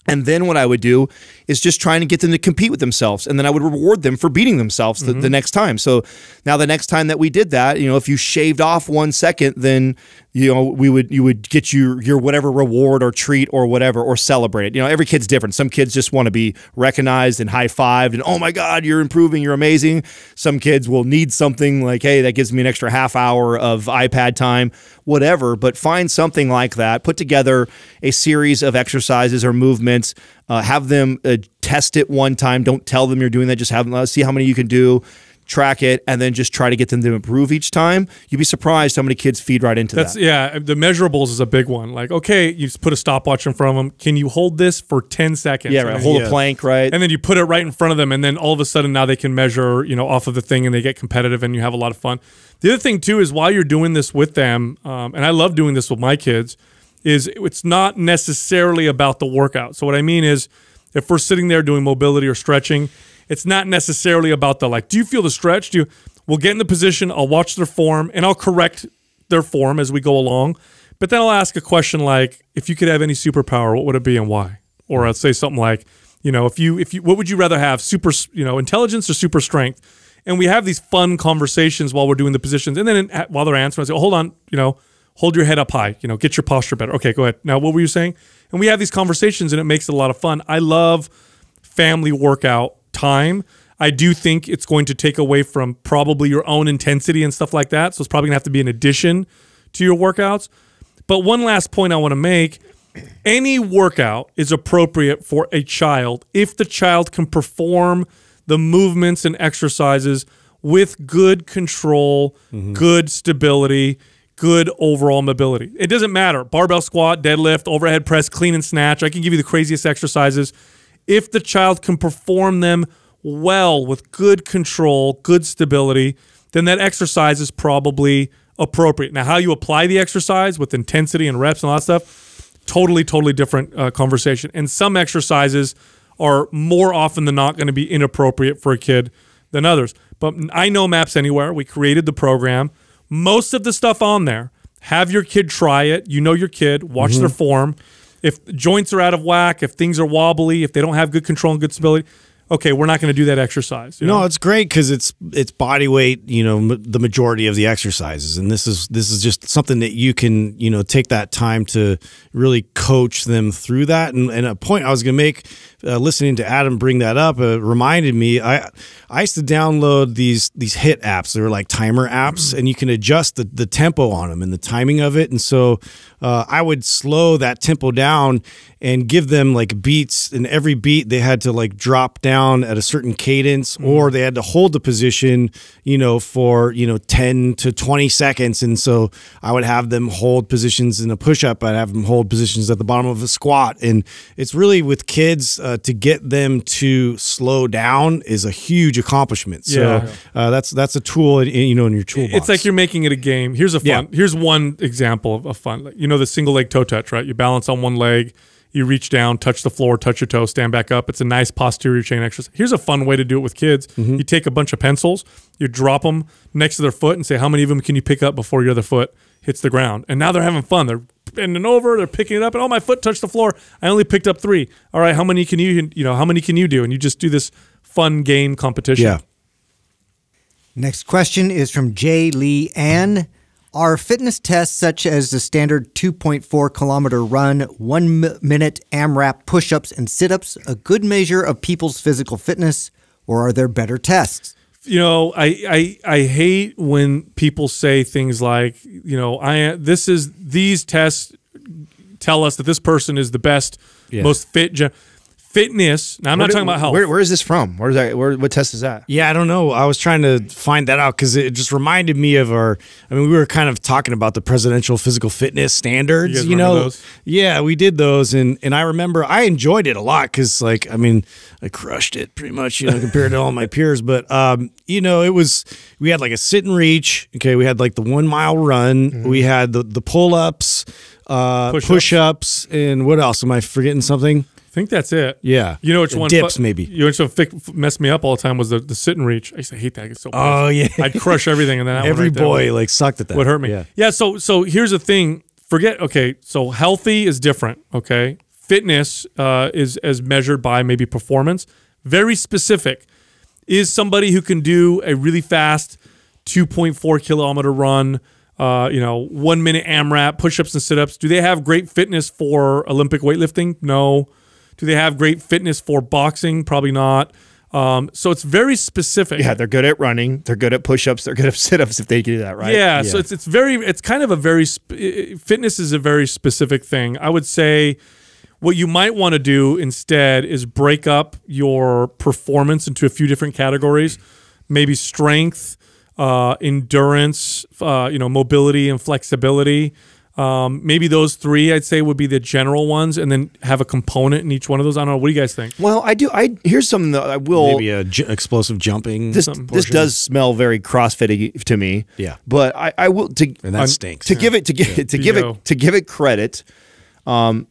And then what I would do is just trying to get them to compete with themselves. And then I would reward them for beating themselves the, Mm-hmm. the next time. So now the next time that we did that, you know, if you shaved off one second, then you know, we would you would get your your whatever reward or treat or whatever or celebrate it. You know, every kid's different. Some kids just want to be recognized and high fived and oh my God, you're improving, you're amazing. Some kids will need something like, hey, that gives me an extra half hour of iPad time, whatever. But find something like that. Put together a series of exercises or movements. Uh, have them uh, test it one time. Don't tell them you're doing that. Just have them uh, see how many you can do. Track it and then just try to get them to improve each time. You'd be surprised how many kids feed right into That's that. yeah. The measurables is a big one. Like, okay, you just put a stopwatch in front of them. Can you hold this for ten seconds? Yeah, And right. Hold Yeah. a plank, right? and then you put it right in front of them, and then all of a sudden now they can measure, you know, off of the thing, and they get competitive, and you have a lot of fun. The other thing too is while you're doing this with them, um, and I love doing this with my kids, is it's not necessarily about the workout. So what I mean is, if we're sitting there doing mobility or stretching, it's not necessarily about the like, do you feel the stretch? Do you? We'll get in the position. I'll watch their form, and I'll correct their form as we go along. But then I'll ask a question like, if you could have any superpower, what would it be and why? Or I'll say something like, you know, if you if you what would you rather have, super you know intelligence or super strength? And we have these fun conversations while we're doing the positions, and then in, while they're answering, I say, oh, hold on, you know, hold your head up high, you know, get your posture better. Okay, go ahead. Now, what were you saying? And we have these conversations, and it makes it a lot of fun. I love family workout time. I do think it's going to take away from probably your own intensity and stuff like that. So it's probably gonna have to be an addition to your workouts. But one last point I want to make any workout is appropriate for a child if the child can perform the movements and exercises with good control, mm-hmm. good stability, good overall mobility. It doesn't matter. Barbell squat, deadlift, overhead press, clean and snatch. I can give you the craziest exercises. If the child can perform them well with good control, good stability, then that exercise is probably appropriate. Now, how you apply the exercise with intensity and reps and all that stuff, totally, totally different uh, conversation. And some exercises are more often than not going to be inappropriate for a kid than others. But I know MAPS Anywhere. We created the program. Most of the stuff on there Have your kid try it. You know your kid. Watch Mm-hmm. their form. If joints are out of whack, if things are wobbly, if they don't have good control and good stability, okay, we're not going to do that exercise. you No, know? it's great because it's it's body weight. You know, m- the majority of the exercises, and this is this is just something that you can you know take that time to really coach them through that. And, and a point I was going to make, uh, listening to Adam bring that up, uh, reminded me. I I used to download these these HIIT apps. They were like timer apps, and you can adjust the the tempo on them and the timing of it. And so uh, I would slow that tempo down and give them like beats, and every beat they had to like drop down at a certain cadence, or they had to hold the position, you know, for you know ten to twenty seconds. And so I would have them hold positions in a push up. I'd have them hold positions at the bottom of a squat, and it's really with kids uh, to get them to slow down is a huge accomplishment. So Yeah. uh, that's that's a tool, in, you know, in your toolbox. It's like you're making it a game. Here's a fun. Yeah. Here's one example of a fun. You know the single leg toe touch, right? You balance on one leg, you reach down, touch the floor, touch your toe, stand back up. It's a nice posterior chain exercise. Here's a fun way to do it with kids. Mm-hmm. You take a bunch of pencils, you drop them next to their foot, and say, "How many of them can you pick up before your other foot hits the ground?" And now they're having fun. They're bending over, they're picking it up, and oh, my foot touched the floor. I only picked up three. All right, how many can you? You know, how many can you do? And you just do this fun game competition. yeah. Next question is from Jay Lee Ann. Are fitness tests such as the standard 2.4 kilometer run, one mi- minute AMRAP push ups and sit ups a good measure of people's physical fitness, or are there better tests? You know I, I i hate when people say things like you know i this is these tests tell us that this person is the best Yeah. most fit gen- fitness now i'm not Where- talking about health Where, where is this from? Where's that? Where, what test is that? Yeah, I don't know. I was trying to find that out because it just reminded me of our. I mean, we were kind of talking about the presidential physical fitness standards. You You, know, those? yeah, we did those, and and I remember I enjoyed it a lot because, like, I mean, I crushed it pretty much, you know, compared to all my peers. But um, you know, it was we had like a sit and reach. Okay, we had like the one mile run. We had the the pull ups, uh, Push-ups. push ups, and what else? Am I forgetting something? I think that's it Yeah, you know which one dips maybe. you know which one fi- messed me up all the time was the, the sit and reach i used to hate that it's so Oh, yeah. i'd crush everything and then Every right boy like sucked at that. would hurt me. Yeah. Yeah. so so here's the thing. Forget. Okay. So healthy is different. Okay. Fitness uh, is as measured by maybe performance. Very specific. Is somebody who can do a really fast 2.4 kilometer run. Uh, you know, one minute AMRAP, push-ups and sit-ups. Do they have great fitness for Olympic weightlifting? No. Do they have great fitness for boxing? Probably not. Um, so it's very specific. Yeah, they're good at running. They're good at push-ups. They're good at sit-ups if they do that, right? Yeah, so it's it's very it's kind of a very fitness is a very specific thing. I would say what you might want to do instead is break up your performance into a few different categories, maybe strength, uh, endurance, uh, you know, mobility and flexibility. Um, maybe those three I'd say would be the general ones, and then have a component in each one of those. I don't know. What do you guys think? Well, I do. I here's something that I will. maybe a j- explosive jumping. this this does smell very CrossFit to me. Yeah. but I, I will to and that stinks. to give it to give to give Bingo. it to give it credit. Um,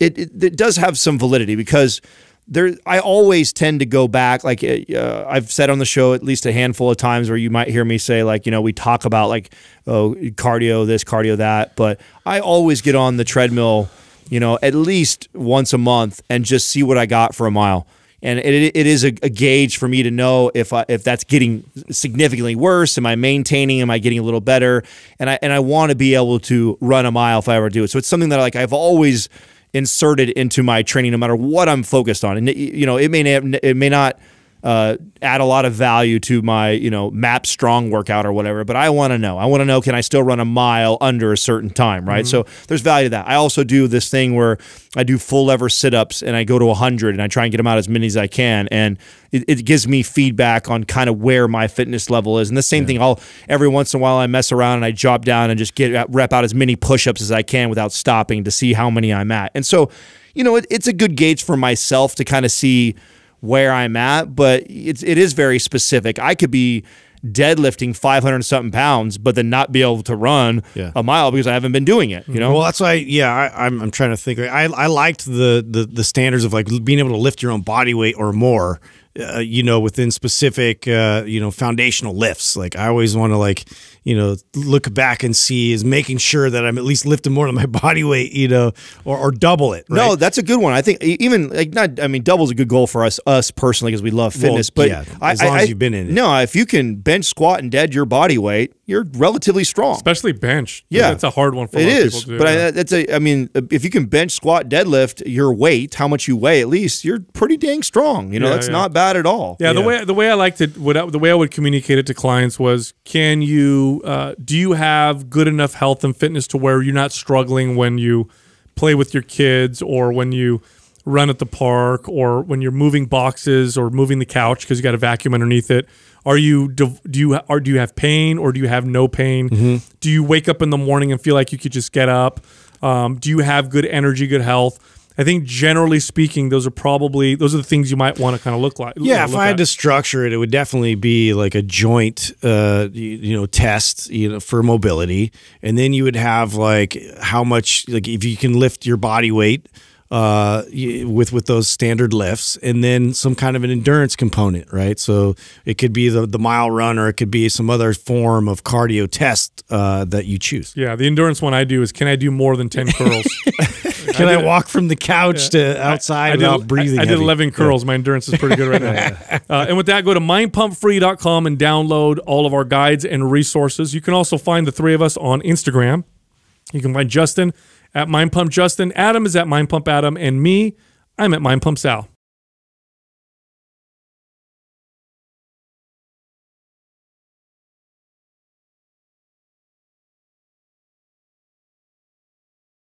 it, it it does have some validity because there. I always tend to go back. Like uh, I've said on the show at least a handful of times where you might hear me say like you know we talk about like oh cardio this cardio that, but I always get on the treadmill. You know, at least once a month and just see what I got for a mile and it, it is a, a gauge for me to know if I, if that's getting significantly worse. Am I maintaining? Am I getting a little better? And I and I want to be able to run a mile if I ever do it. So it's something that like I've always inserted into my training, no matter what I'm focused on. And you know, it may it may not uh, add a lot of value to my you know MAPS Strong workout or whatever. But I want to know. I want to know can I still run a mile under a certain time, right? So there's value to that. I also do this thing where I do full lever sit ups and I go to 100 and I try and get them out as many as I can, and it, it gives me feedback on kind of where my fitness level is. And the same thing, I'll every once in a while I mess around and I drop down and just get rep out as many push ups as I can without stopping to see how many I'm at. And so, you know, it, it's a good gauge for myself to kind of see where I'm at, but it's it is very specific. I could be deadlifting 500 something pounds, but then not be able to run Yeah. a mile because I haven't been doing it. You know, Well, that's why. Yeah, I, I'm. I'm trying to think. I I liked the the the standards of like being able to lift your own body weight or more. Uh, you know, within specific, uh, you know, foundational lifts. Like I always want to like, you know, look back and see is making sure that I'm at least lifting more than my body weight, you know, or, or double it. No, that's a good one. I think e- even like not. I mean, double is a good goal for us, us personally, because we love Well, fitness. but yeah, I, as long I- as you've been in it. No, if you can bench, squat, and dead your body weight, you're relatively strong. especially bench. Yeah. that's a hard one for a It lot of people to do. but yeah. I, that's a. I mean, uh, if you can bench, squat, deadlift your weight, how much you weigh at least, you're pretty dang strong. You know, Yeah, that's yeah. not bad at all. Yeah, the way the way I like to what I, the way I would communicate it to clients was, can you uh, do you have good enough health and fitness to where you're not struggling when you play with your kids or when you run at the park or when you're moving boxes or moving the couch because you got a vacuum underneath it. Are you do do you are do you have pain or do you have no pain? Mm-hmm. Do you wake up in the morning and feel like you could just get up? Um, do you have good energy, good health? I think generally speaking, those are probably those are the things you might want to kind of look like. Yeah, uh, if I had at. to structure it, it would definitely be like a joint, uh, you, you know, test, you know, for mobility, and then you would have like how much, like if you can lift your body weight, uh, with with those standard lifts, and then some kind of an endurance component, right? So it could be the the mile run, or it could be some other form of cardio test uh, that you choose. Yeah, the endurance one I do is can I do more than 10 curls? Can I, walk from the couch to outside I did, without breathing? I, I did 11 curls. My endurance is pretty good right now. uh, and with that, go to mindpumpfree.com and download all of our guides and resources. You can also find the three of us on Instagram. You can find Justin at Mind Pump mindpumpjustin, Adam is at Mind Pump mindpumpadam, and me, I'm at mindpumpsal.